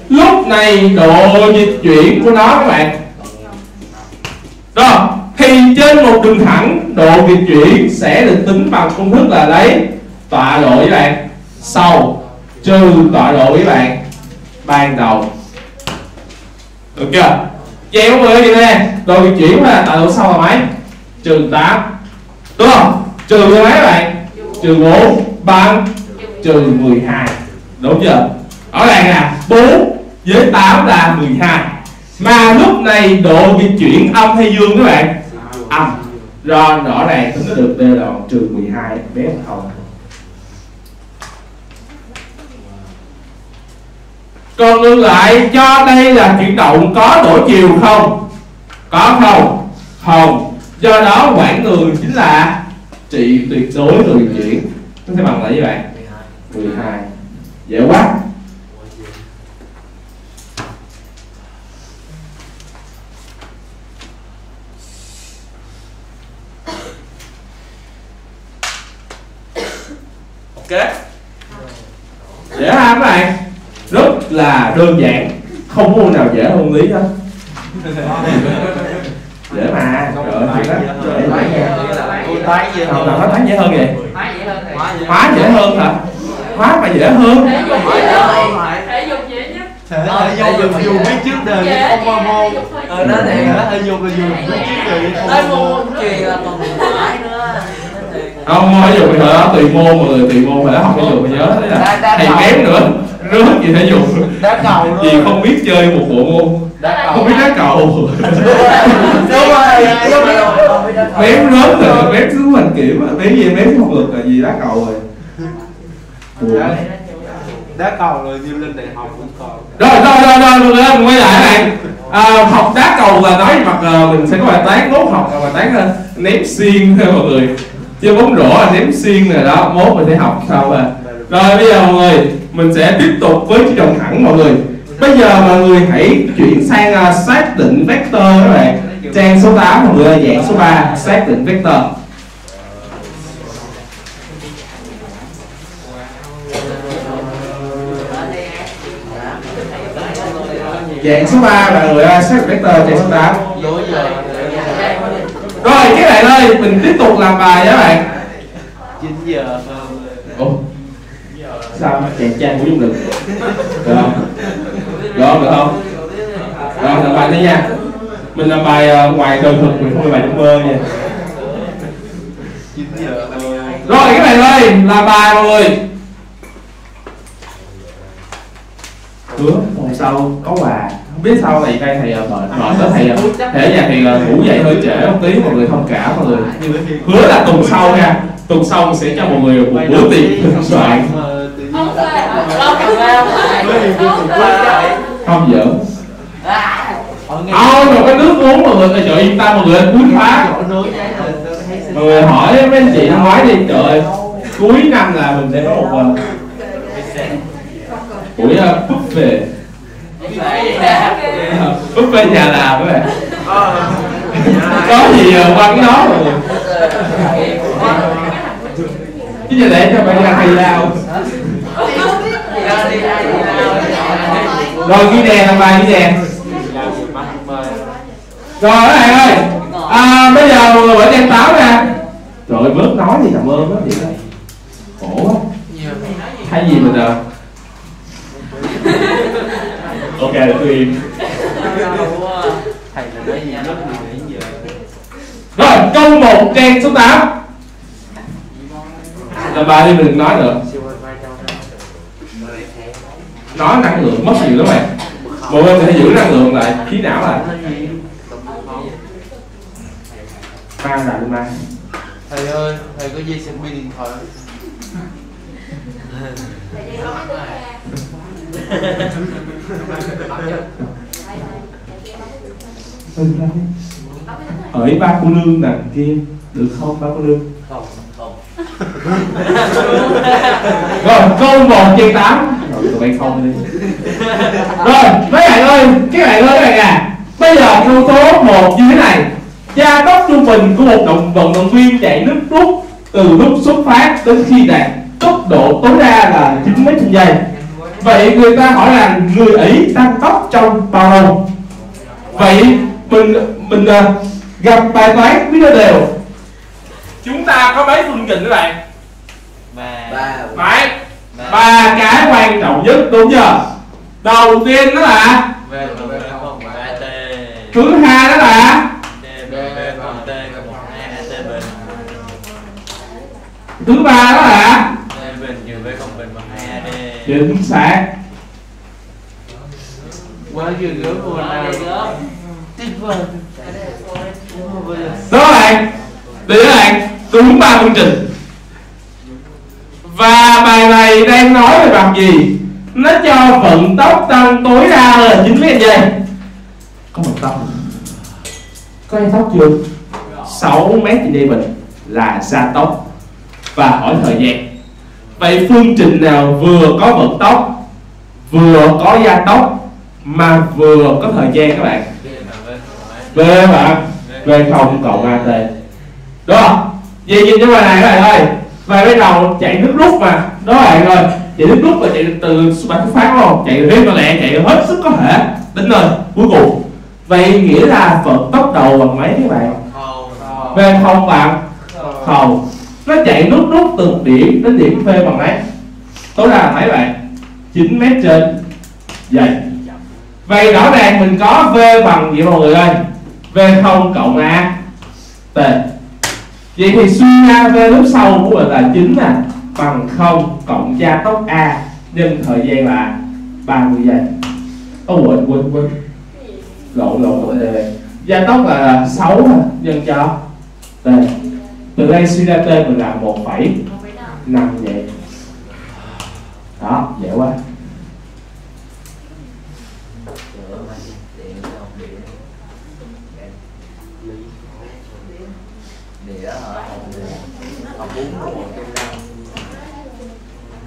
Lúc này độ dịch chuyển của nó các bạn. Đó Thì trên một đường thẳng, Độ dịch chuyển sẽ được tính bằng công thức là lấy, Tọa độ với bạn. Sau, Trừ tọa độ với bạn, Ban đầu. Được chưa? Vậy mọi người nhìn nè? Độ dịch chuyển là tọa độ sau là mấy? Trừ 8 Đúng không? Trừ mấy bạn? Trừ 4 bằng? Trừ 12 Đúng chưa? Rõ ràng là 4 với 8 là 12 mà lúc này độ bị chuyển âm hay dương các bạn? Âm. Do rõ này tính được đều đoạn trừ 12 bé bằng không còn ngược lại, cho đây là chuyển động có đổ chiều không? Có không? Không. Do đó quãng người chính là trị tuyệt đối người chuyển. Nó sẽ bằng là như vậy? 12 dễ quá. Dễ ha các bạn. Rất là đơn giản. Không có môn nào dễ hơn lý hết. Dễ mà. Trời ơi chuyện đó dễ. Cô toán dễ hơn. Nào toán dễ hơn vậy Hóa dễ hơn hả? Hóa mà dễ hơn. Thể dục dễ nhất. Thể dục dù biết trước đời không qua môn. ờ đó thì Thể dục là dù biết trước đời nhưng không qua môn. truyền là còn nữa không môn thể dục thì đó tùy môn mọi người tùy môn mà đã học thể dục thì nhớ đấy là thầy kém nữa rớt gì thể dục Đá cầu luôn. vì không biết chơi một bộ môn. Đá cầu. Không biết đá cầu Đúng rồi bém rớt rồi bém xuống hành kiểm bém gì bém không lực là gì đá cầu rồi. Buồn. Đá- cầu rồi như lên đại học cũng còn. Rồi rồi rồi rồi mọi người quay lại này. À, học đá cầu là nói mặt ờ, mình sẽ có bài toán mốt học là bài toán ờ, ném xiên thôi mọi người chơi bóng rổ là ném xiên rồi đó mốt mình sẽ học sau à rồi bây giờ mọi người mình sẽ tiếp tục với chỉ đồng thẳng mọi người. Bây giờ mọi người hãy chuyển sang uh, xác định vector các bạn. Trang số 8 mọi người ơi, dạng số 3 xác định vector. Dạng số 3 mọi người ơi, xác định vector trang số 8 các bạn ơi mình tiếp tục làm bài nhé các bạn 9 giờ hơn Ủa? Sao chàng trang của Dung được? Được không? Được không? Được không? Rồi làm bài đi nha Mình làm bài ờ, ngoài đời thực, mình không làm bài trong mơ nha 9 giờ hơn Rồi các bạn ơi, làm bài mọi người Hứa, hôm sau có quà Không biết sao thầy đây thầy ờ, mệt mệt đó thầy ờ, Thể nhà thầy ờ, ngủ dậy hơi trễ một tí mọi người thông cảm mọi người Hứa là tuần sau nha Tuần sau mình sẽ cho mọi người một bữa tiệc. thịnh soạn Không giỡn. Không, rồi có nước uống mọi người, trời ơi, yên tâm mọi người, cuối khóa Mọi người hỏi mấy anh chị năm ngoái đi, trời ơi Cuối năm là mình sẽ có một buổi buffet uh, Buffet nhà làm các bạn. Có gì quăng qua cái đó Chứ giờ để cho bạn ra thầy lao Rồi ghi đèn làm bài ghi đèn. Rồi các bạn ơi. À, Bây giờ mọi đem táo ra Trời ơi bớt nói thì cảm ơn đó chị này Khổ quá. Hay gì mình rồi Ok tôi im. Thầy là nói gì lúc 17 giờ Rồi câu 1 trang số 8 Là bà đi mình đừng nói nữa. Nói năng lượng mất nhiều lắm bạn Mọi người phải giữ năng lượng lại khí não lại. Mang lại mang. Thầy ơi, thầy có dây xem pin điện thoại Ở ba cô nương đằng kia Được không ba cô nương không không. Rồi câu 1 trên 8 Rồi tụi bay không đi. Rồi mấy bạn ơi Các bạn ơi các bạn à. Bây giờ câu số 1 như thế này. Gia tốc trung bình của một động vận động viên chạy nước rút Từ lúc xuất phát đến khi đạt tốc độ tối đa là 9 mét trên giây Vậy người ta hỏi rằng người ấy tăng tốc trong bao lâu? Vậy mình mình à, gặp bài toán biết đo đều. Chúng ta có mấy phương trình các bạn? Ba. Ba. Phải. Ba. Cái quan trọng nhất đúng chưa? Đầu tiên đó là thứ hai đó là D B B cộng T cộng 2 A T bình thứ ba đó là chính xác. Quá ghê gớm luôn nào. Tuyệt vời. Đó bạn để bạn đúng ba phương trình. Và bài này đang nói về bằng gì? Nó cho vận tốc tăng tối đa là 9 mét giây có vận tốc. Có gia tốc chưa? 6 mét trên giây bình là gia tốc. Và hỏi thời gian vậy phương trình nào vừa có vận tốc vừa có gia tốc mà vừa có thời gian các bạn? V bạn? V không cộng at đúng không? Vậy nhìn cho bài này các bạn ơi. Và bắt đầu chạy nước rút mà. Đó bạn ơi. Chạy nước rút là chạy từ bản xuất phát không? Chạy rất là lẹ chạy hết sức có thể. Đến nơi cuối cùng. Vậy nghĩa là vận tốc đầu bằng mấy các bạn? V không bạn? Không nó chạy nút nút từ một điểm đến điểm v bằng mấy tối đa là mấy bạn 9 mét trên giây. Vậy rõ ràng mình có v bằng gì mọi người ơi? V không cộng a t. Vậy thì suy ra v lúc sau của mình là 9 nè, bằng 0 cộng gia tốc a nhân thời gian là 30 giây. Ô, quên quên quên. Lộn lộn lộn đề gia tốc là 6 nhân cho t từ đây suy ra t mình là 1,5 vậy. Đó dễ quá.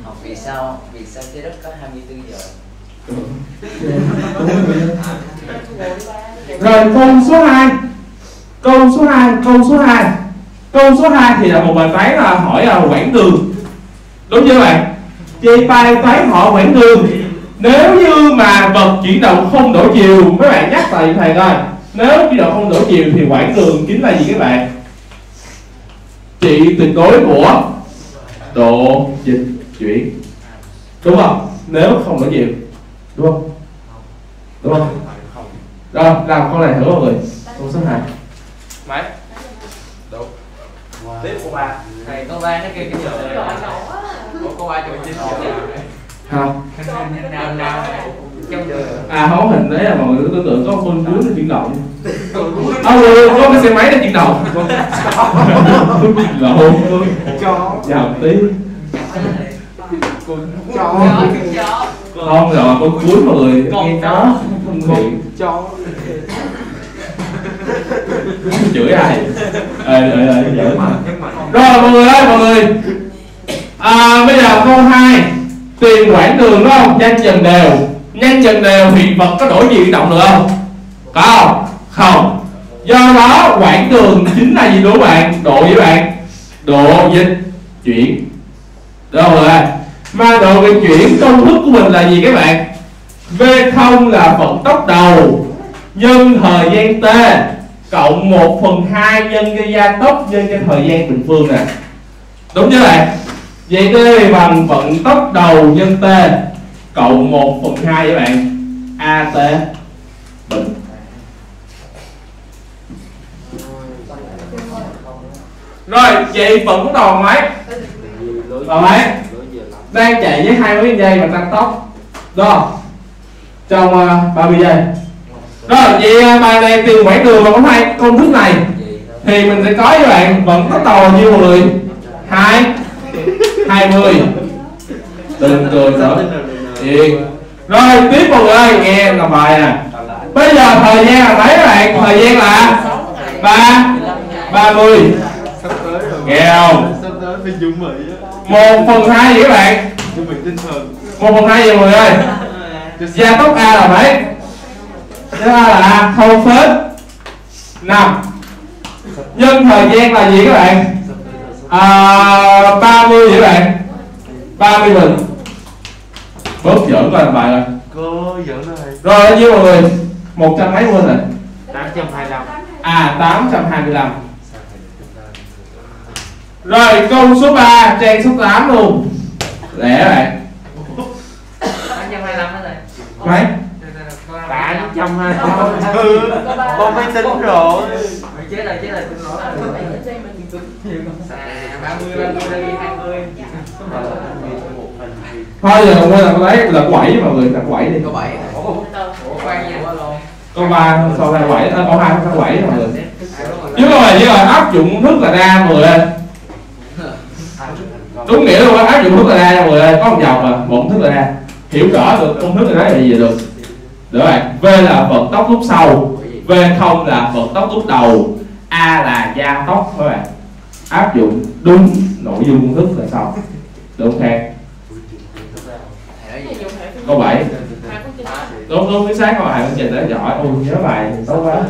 Học vì sao vì sao trái đất có 24 giờ Rồi câu số 2 Câu số 2 Câu số 2 Câu số 2 thì là một bài toán là hỏi là quãng đường. Đúng chưa bạn? Chị bài toán họ quãng đường. Nếu như mà vật chuyển động không đổi chiều Mấy bạn nhắc lại thầy coi. Nếu chuyển động không đổi chiều thì quãng đường chính là gì các bạn? Trị tuyệt đối của độ dịch chuyển. Đúng không? Nếu không đổi chiều. Đúng không? Đúng không? Rồi, làm con này thử mọi người. Câu số 2 mấy tiếp của ba thầy có ba nó kêu cái giờ có có ba chục chín giờ Không. Nào nào trong giờ À không hình đấy là mọi người tưởng tượng có con bướm nó chuyển động. À ừ, có cái xe máy nó chuyển động. Con chuyển động. Cho Chào tí. Chó chó Không rồi con cuốn mọi người nghe chó Không thiện cho Chửi ai Ờ ờ ờ giỡn mà Rồi mọi người ơi mọi người à, Bây giờ câu 2 Tìm quãng đường đúng không? Nhanh dần đều Nhanh dần đều thì vật có đổi gì động được không? Có không? Không Do đó quãng đường chính là gì đúng không bạn? Độ với bạn Độ dịch chuyển Được không người? Mà độ dịch chuyển công thức của mình là gì các bạn? V0 là vận tốc đầu nhân thời gian t cộng 1 phần 2 nhân cái gia tốc nhân cái thời gian bình phương nè. Đúng chưa bạn? Vậy t bằng vận tốc đầu nhân t cộng 1 phần 2 các bạn. At bình rồi vậy vận tốc đầu máy. Đầu máy. Đang chạy với 20 giây mà tăng tốc. Đó trong uh, 30 giây rồi vậy bài này tìm quãng đường mà có hai công thức này. Gì thì mình sẽ có với bạn vận tốc tàu nhiêu người? Hai. Hai mươi đừng cười nữa yên rồi tiếp mọi người. Nghe làm bài nè. Bây giờ thời gian là mấy bạn thời gian là ba ba mươi. Nghe không? Một phần hai gì các bạn. Một phần hai gì mọi người ơi. Gia tốc a là mấy gia tốc A là không phết. Năm nhân thời gian là gì các bạn? À, 30 vậy bạn? 30 bình. Bớt giỡn coi làm bài rồi cô giỡn rồi rồi bao nhiêu mọi người? Một trăm mấy quên rồi. 825 à 825 rồi câu số 3 trang số 8 luôn. Lẻ bạn. Tám trăm hai mươi thầy mấy 825 ừ. Con máy tính rồi. Chế rồi chế rồi tôi nói à ba mươi ba mươi đây hai mươi. Thôi giờ quên là lấy là quẩy mọi người là quẩy đi. Có bảy ủa khoan nha. Câu ba sau là quẩy? À, câu hai câu quẩy mọi người chứ không phải chỉ là áp dụng thức là đa mọi người ơi đúng nghĩa luôn áp dụng thức là đa mọi người ơi có một dòng mà một thức là đa hiểu rõ được công thức này nói là gì được được rồi. V là vận tốc lúc sau. V không là vận tốc lúc đầu. A là gia tốc thôi bạn. Áp dụng đúng nội dung công thức là xong đúng không câu 7 đúng đúng, chính xác. Các bạn công trình đã giỏi. Ui nhớ bài tốt quá.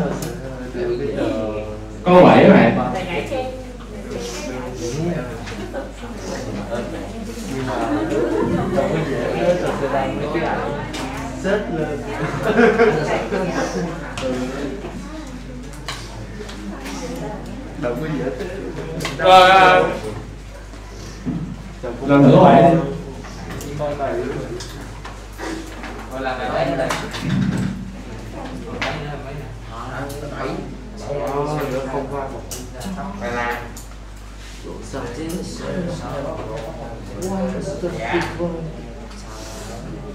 Câu 7 các bạn Thầy ngại khen nhưng mà trong cái gì đó thật sự đang mấy cái ảnh xếp lên đừng có dễ rồi à, làm thử câu 7 đi con này Rồi làm bài bảy đây. không qua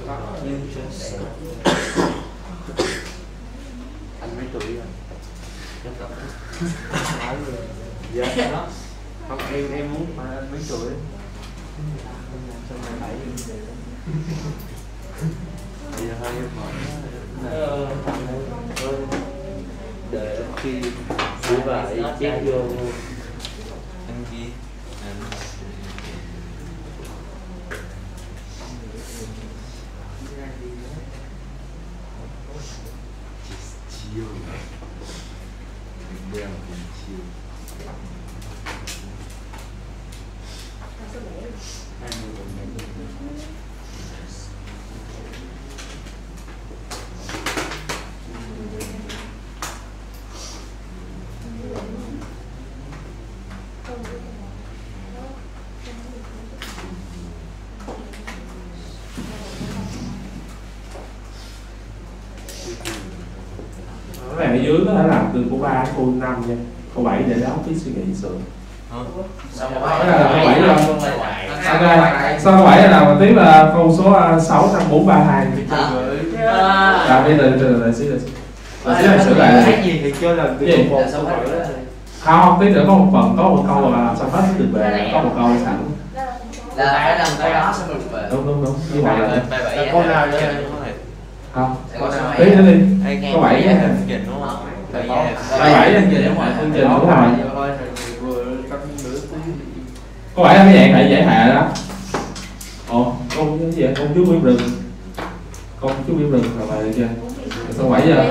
một Bài là anh mấy tuổi rồi dạ. Không, em em muốn mà anh mấy tuổi xong rồi bảy bây giờ hơi mỏi để khi sửa bài chết vô, anh kia chiều đeo chiều các bạn ở dưới có thể làm từ câu 3 câu 5 nha. Câu 7 để đó tí suy nghĩ sửa xong Cái này là câu bảy rồi. rồi ok sau câu 7 là làm tiếp là câu số à, 6 5 4 3 2 à. bây giờ từ từ từ xíu từ xíu. Từ xíu là sửa lại Thấy gì thì cho làm từ câu một Là câu không tí nữa có một phần có một câu là xong hết được về có một câu sẵn. Là phải làm cái đó xong rồi về? Đúng đúng đúng. Như vậy là câu nào không. Câu tí bảy nữa đi Hay Câu bảy nghe nha. chương trình đúng bảy trình rồi Vừa cắm nửa tiếng câu 7 là cái dạng hệ giải hệ đó? Ồ câu cái gì vậy? Câu chú nguyên rừng. Câu chú nguyên rừng là bài được chưa câu 7 giờ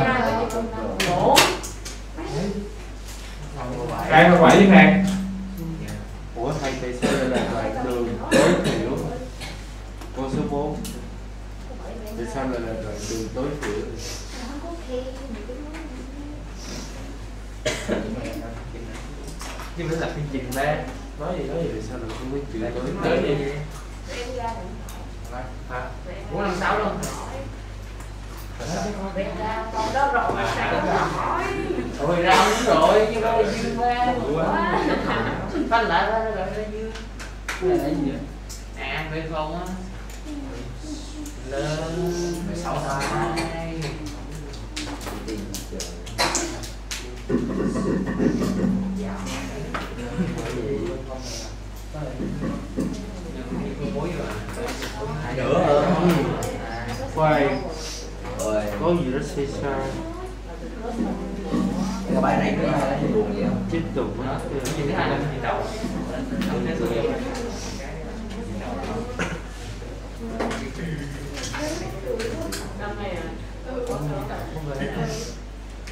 Khang câu 7 với Khang Ủa thầy tại sao lại là đoạn đường tối thiểu Câu số 4 Tại sao lại là đoạn đường tối thiểu Nhưng mà là chương trình ba Nói gì nói gì? Sao lại không biết tối Tới thiểu gì? Hả? Bốn năm sáu luôn. Đó rồi mà sao hỏi? Rồi ra đúng rồi Nhưng đâu dư ba. Phát lại ra rồi ra dư. Là cái gì vậy? À phải không á. Lên mười sáu hai hai nữa Khoai rồi có gì đó sai sai cái bài này nữa là buồn không? Tiếp tục. Nhìn cái hai năm nhìn đầu.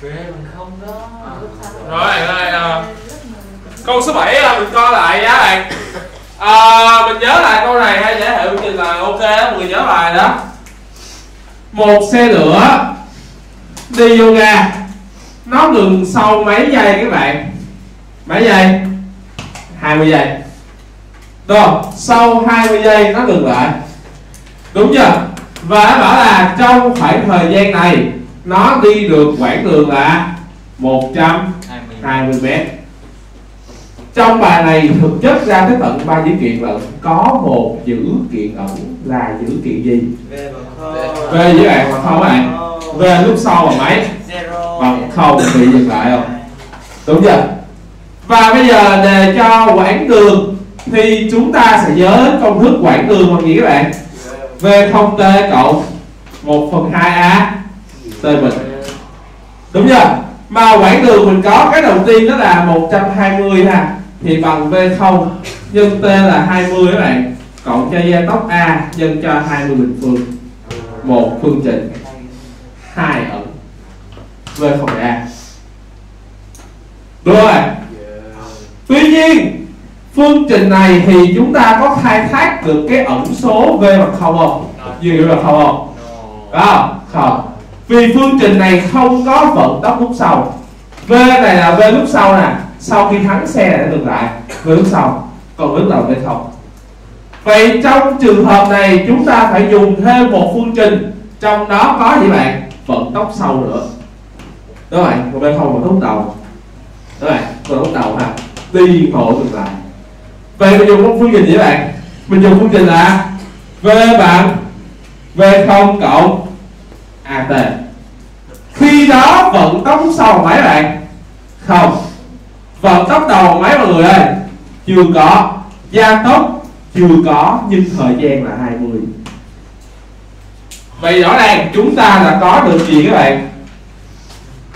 Về mình không? Đó rồi rồi à, câu số 7 là mình coi lại giá bạn. À, mình nhớ lại câu này hay giải hiệu như là ok mọi người nhớ bài đó. Một xe lửa đi vô ga. Nó ngừng sau mấy giây các bạn? Mấy giây? 20 giây. Rồi sau 20 giây nó ngừng lại. Đúng chưa? Và nó bảo là trong khoảng thời gian này nó đi được quãng đường là 120 mét trong bài này thực chất ra tới tận ba dữ kiện lận có một dữ kiện ẩn là dữ kiện gì? Về với bạn bằng không các bạn. Về lúc sau bằng mấy? Bằng không bị dừng lại không đúng chưa? Và bây giờ đề cho quãng đường thì chúng ta sẽ nhớ công thức quãng đường bằng gì các bạn? V không T cộng 1 phần 2A T bình. Đúng chưa? Mà quãng đường mình có cái đầu tiên đó là 120 ha thì bằng V0 nhân T là 20 các bạn. Cộng cho gia tốc A nhân cho 20 bình phương. Một phương trình. Hai ẩn. V không A. Đúng rồi. Tuy nhiên phương trình này thì chúng ta có khai thác được cái ẩn số V bằng không không? Gì V bằng không không? Đó, không Vì phương trình này không có vận tốc lúc sau. V này là V lúc sau nè. Sau khi thắng xe lại ngược lại V lúc sau Còn bước đầu bên không. Vậy trong trường hợp này chúng ta phải dùng thêm một phương trình. Trong đó có gì bạn? Vận tốc sau nữa. Đúng rồi, một bên không vận tốc đầu. Đúng rồi, vận tốc đầu ha. Đi khổ ngược lại. Vậy mình dùng một phương trình gì bạn? Mình dùng phương trình là V bằng v không cộng AT Khi đó vận tốc sau mấy bạn? Không. Vận tốc đầu máy mọi người ơi? Chưa có Gia tốc chưa có nhưng thời gian là 20 Vậy rõ ràng chúng ta đã có được gì các bạn?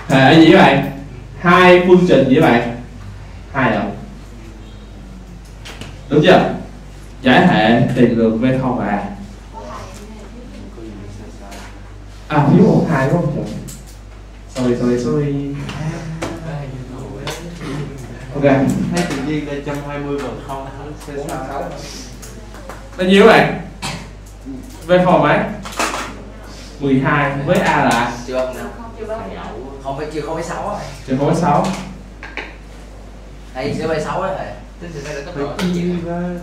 Hệ gì các bạn? Hai phương trình gì các bạn? Hai ẩn Đúng chưa? Giải hệ, tiền lượng v không à À thiếu một hai đúng không trời? Sorry sorry sorry Ok. Thấy tự nhiên đây 120 bằng không sao Bao nhiêu các bạn? V0 mấy? 12 với A là chưa không không phải chưa không phải sáu á. Trừ 0,6 hay chưa phải sáu á. Thầy Tính từ đây là tốc độ phải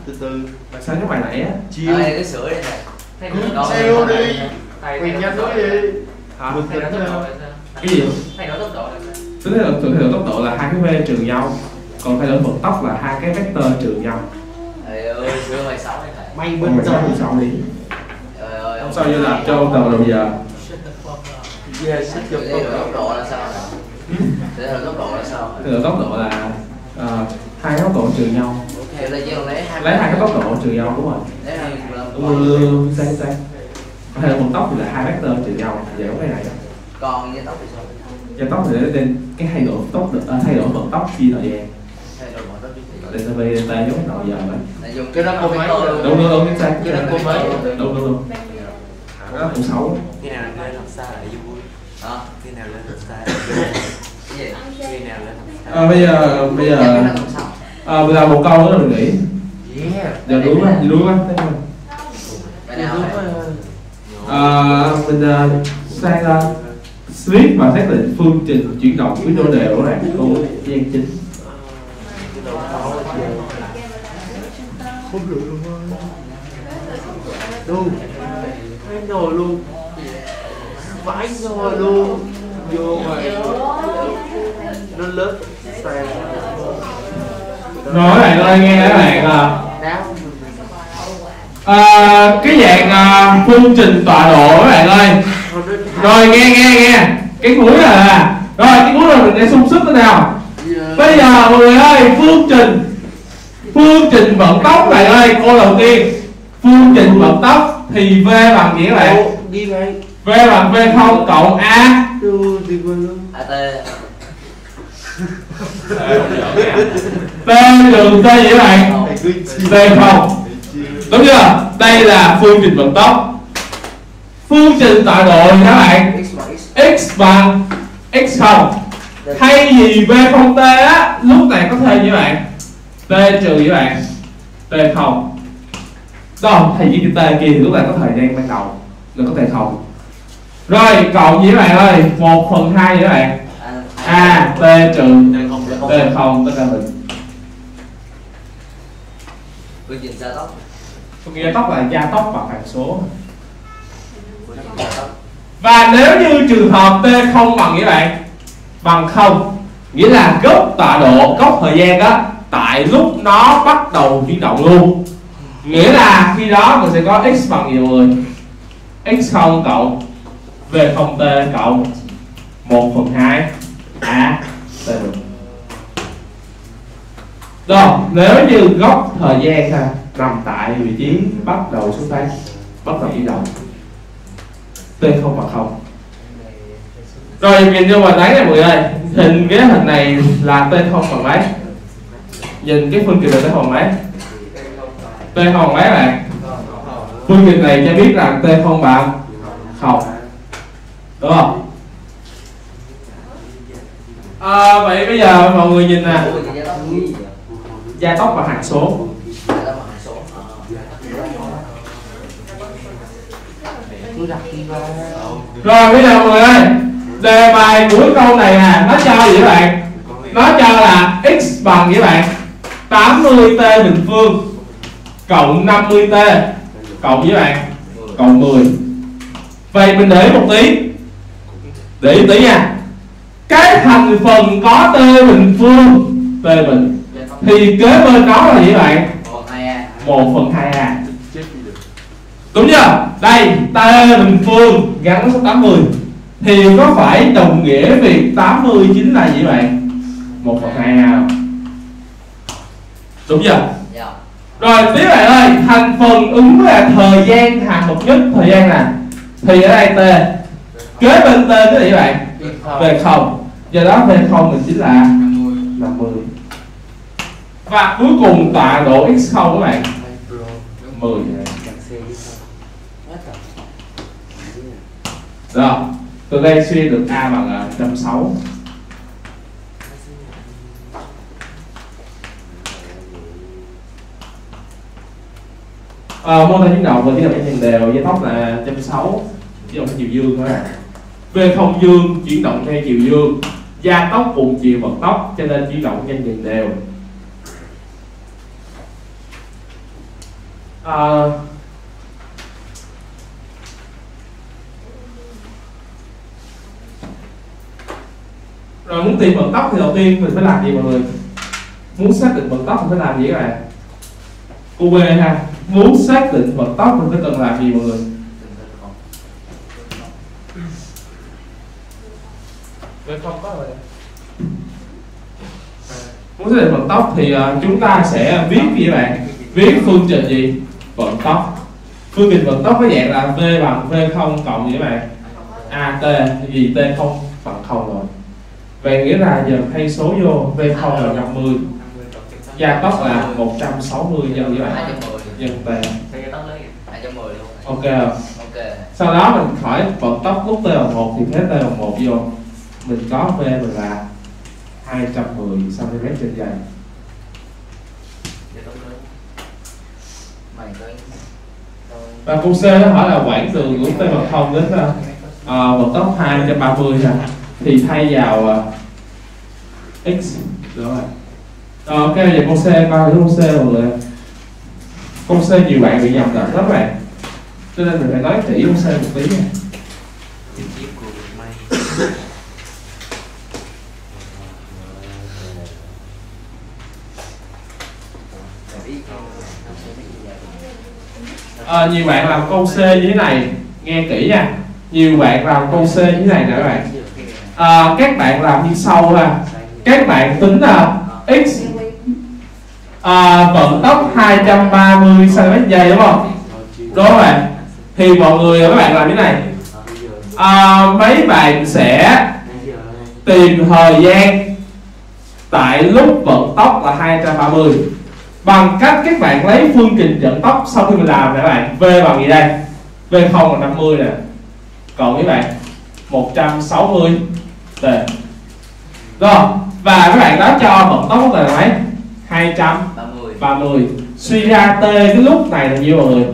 từ từ. Sao cái bài nãy á? chiêu. Đây cái sửa đây đổi siêu đi. Thầy Quyền thay nhanh nói đi Hả? Đổi tính tốc độ? Cái gì? Thay đổi tốc độ là? Tính đổi tốc độ là hai cái V trừ nhau Còn thay đổi vận tốc là hai cái vector trừ nhau thầy ơi sửa phải sáu may Bên trong. trong sau đi. Trời ơi Không sao như làm cho đầu đầu giờ. Sửa thay đổi tốc độ là sao thay đổi tốc độ là sao? Tốc độ là ờ, hai cái tốc độ trừ nhau. Là lấy hai Lấy hai cái tốc độ trừ nhau đúng rồi. Lấy hai Đúng rồi, đúng rồi, sai sai Thay đổi vận tốc thì là hai vector trừ nhau. Vậy cái này. Còn với tốc thì sao? Gia tốc thì để lên cái thay đổi tốc độ, à, thay đổi vận tốc chia thời gian thay đổi một tốc thì Để ta về ta giống đầu giờ là dùng Cái đó cô không mấy. Đúng đúng đúng chính xác. Cái đó cô mấy Đúng đúng đúng. Đó cũng xấu. Khi nào lên học xa lại vui. Đó khi nào lên học xa khi nào lên học xa à, bây giờ bây giờ à, bây giờ một câu nữa mình nghĩ. Yeah. Giờ đúng á đúng á à, mình uh, sang uh, switch và xác định phương trình chuyển động với đô đều này câu gian chính không được luôn đâu thấy nồi luôn vãi nồi luôn vô rồi nó lớn sàn nói bạn ơi nghe các bạn à, đáo à, cái dạng à, phương trình tọa độ các bạn ơi. Rồi nghe nghe nghe. Cái cuối là rồi cái cuối là mình sẽ xung sức thế nào? Bây giờ mọi người ơi phương trình phương trình vận tốc bạn ơi cô đầu tiên. Phương trình vận tốc thì v bằng đi ngay v bằng v không cộng a. T. Đường t gì các bạn? T không. Đúng chưa? Đây là phương trình vận tốc. Phương trình tọa độ các bạn. X bằng x. Không. Thay vì v không t á lúc này có thêm như bạn t trừ với bạn. T không. Đó thay vì cái t kia thì lúc này có thời gian ban đầu là có thể không. Rồi cộng với bạn ơi một phần hai với bạn. A t trừ. T không tất cả mình quy trình gia tốc. Có nghĩa tốc là gia tốc bằng hàm số. Gia và nếu như trường hợp t không bằng với bạn bằng không nghĩa là gốc tọa độ gốc thời gian đó tại lúc nó bắt đầu chuyển động luôn. Nghĩa là khi đó mình sẽ có x bằng nhiều người. X không cộng v không t cộng 1 phần 2 a t được rồi, nếu như góc thời gian ha, nằm tại vị trí bắt đầu xuất phát bắt đầu chuyển động, t không bằng không. Rồi, nhìn vô bàn đáy này mọi người ơi. Hình cái hình này là t không bằng mấy nhìn cái phương trình này t không mát t không mát này. Bạn phương trình này cho biết rằng t không bằng không đúng không? À, vậy bây giờ mọi người nhìn nè. Gia tốc và hạt số. Rồi bây giờ mọi người ơi đề bài của câu này à nó cho gì các bạn? Nó cho là x bằng với bạn? 80t bình phương, cộng 50t cộng với bạn, cộng 10 vậy mình để một tí, để ý tí nha. Cái thành phần có t bình phương, t bình. Thì kế bên nó là gì bạn? 1 phần 2a đúng chưa? Đây, t bình phương, gắn số 80 thì có phải đồng nghĩa việc 80 chính là gì bạn? 1 phần 2 a không? Đúng chưa? Dạ. Rồi tiếp bạn ơi thành phần ứng là thời gian hàm mục nhất. Thời gian nè thì ở đây t. Kế bên t cái gì bạn. Về không. Do đó về không mình chính là 50 và cuối cùng tọa độ x không các bạn. 10 đặt xe với sao rồi từ đây suy được a bằng à, 160 à, mô tả chuyển động và chuyển động nhìn đều dây tóc là 160 chuyển động theo chiều dương thôi. Về không dương chuyển động theo chiều dương. Da tóc cùng chiều vận tóc cho nên chuyển động nhanh dần đều. À, rồi muốn tìm vận tốc thì đầu tiên mình phải làm gì mọi người? Muốn xác định vận tốc mình phải làm gì các bạn? Qb ha muốn xác định vận tốc mình phải cần làm gì mọi người? Rồi. Muốn xác định vận tốc thì ờ, chúng ta sẽ viết gì các bạn? Viết phương trình gì? Vận tốc phương trình vận tốc có dạng là v bằng v không cộng gì các bạn? At gì t không bằng không rồi. Vậy nghĩa là giờ thay số vô v không là 50 gia tốc là 160 nhân với bạn nhân t Thì tao lấy hai trăm mười luôn. Ok. Không? ok. Sau đó mình hỏi vận tốc lúc t bằng 1 thì thế t bằng 1 vô. Mình có v mình là 210 cm trên giây. Và câu C nó hỏi là quãng đường của t bằng 0 đến uh, vận tốc 230 nè. Thì thay vào ờ, x. Đúng rồi. Ok vậy câu C coi thử câu C mọi người câu C nhiều bạn bị nhầm lẫn lắm bạn. Cho nên mình phải nói kỹ câu C một tí nha. À, nhiều bạn làm câu C như thế này nghe kỹ nha. Nhiều bạn làm câu C như thế này nè các bạn. À, các bạn làm như sau ha. Các bạn tính là x à, vận tốc 230 cm giây đúng không? Đúng không bạn. Thì mọi người các bạn làm thế này. À, mấy bạn sẽ tìm thời gian tại lúc vận tốc là 230 bằng cách các bạn lấy phương trình vận tốc sau khi mình làm các bạn. V bằng gì đây? V không là 50 nè. Còn các bạn 160 t rồi và các bạn đó cho vận tốc là mấy? 200 ba mươi. Suy ra t cái lúc này là nhiêu mọi người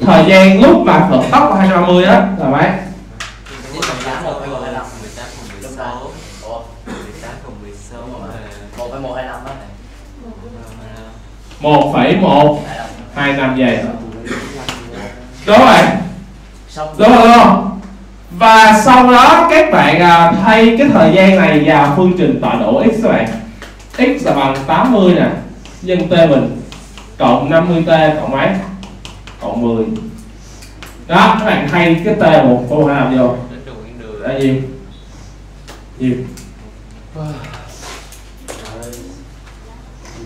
thời gian lúc mà vận tốc là 230 đó là mấy? Một phẩy một hai năm 18 cùng lúc đó 16 ủa? 18 cùng 16 Đúng rồi. một phẩy một hai năm đó này một phẩy một. Hai năm. hai năm giây đúng rồi. Xong đúng rồi không? Và sau đó các bạn à, thay cái thời gian này vào phương trình tọa độ x các bạn. X là bằng 80 nè nhân t mình cộng 50t cộng mấy? Cộng 10 đó các bạn thay cái t một hai làm vô. Là nhiêu nhiêu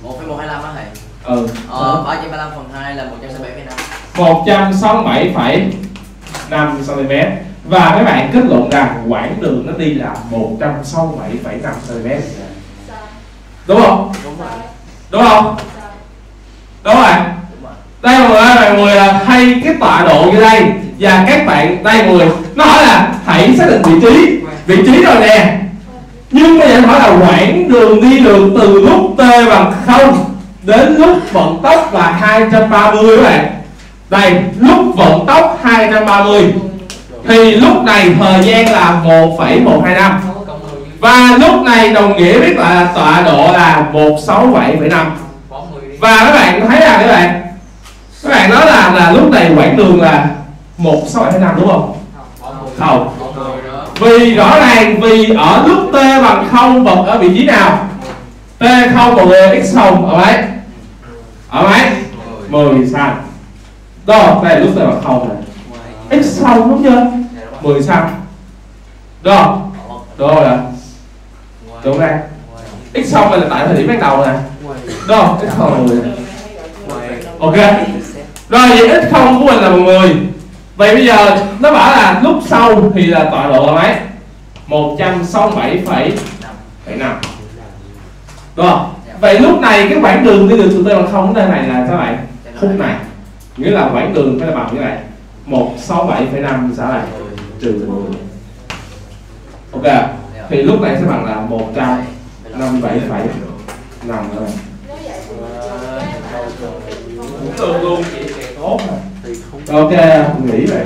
một phẩy một hai năm đó này ờ ừ Ờ, 335 phần 2 là 167,5 167,5 cm và mấy bạn kết luận rằng quãng đường nó đi là 167,5 cm đúng không? Đúng rồi đúng không? Đúng rồi. Đây mọi người ơi, bạn người là thay cái tọa độ như đây và các bạn đây mọi người nó hỏi là hãy xác định vị trí. Vị trí rồi nè. Nhưng bây giờ hỏi là quãng đường đi được từ lúc t bằng không đến lúc vận tốc là 230 các bạn. Đây lúc vận tốc 230 thì lúc này thời gian là 1,125 và lúc này đồng nghĩa biết là tọa độ là 167,5 bỏ mười đi. Và các bạn thấy là các bạn các bạn nói là là lúc này quãng đường là 167,5 đúng không? Không. Vì rõ ràng vì ở lúc t bằng không bật ở vị trí nào? T không mọi người x không. Ở mấy ở mấy 10 sai đó đây là lúc t bằng không này. X không đúng chưa? 10 sai đó. Đó. Là đúng không x không là tại thời điểm ban đầu nè. Đúng không? X không là 10 ok. Rồi vậy x không của mình là 10 vậy bây giờ nó bảo là lúc sau thì là tọa độ là mấy? 167,5 Rồi Vậy lúc này cái quãng đường đi được từ T bằng không đến đây này là sao bạn? Khúc này. Nghĩa là quãng đường phải là bằng như này. 167,5 sao này? Trừ 10 Ok. Thì lúc này sẽ bằng là 157,5 nữa này Nếu vậy thì Cũng tương luôn thì tốt Ok, nghĩ vậy.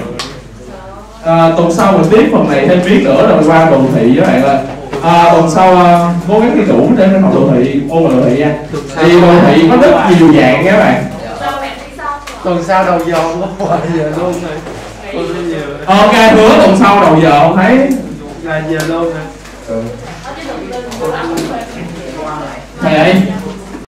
À, tuần sau mình tiếp phần này thêm viết nữa rồi qua đồ thị với bạn ơi. À, tuần sau à, cố gắng thi đủ để học đồ thị ôn đồ thị nha. Thì đồ thị có rất nhiều dạng các bạn. Đi tuần sau đầu giờ không có hoài giờ luôn rồi. Ok hứa tuần sau đầu giờ không thấy. Là giờ luôn rồi thầy Ở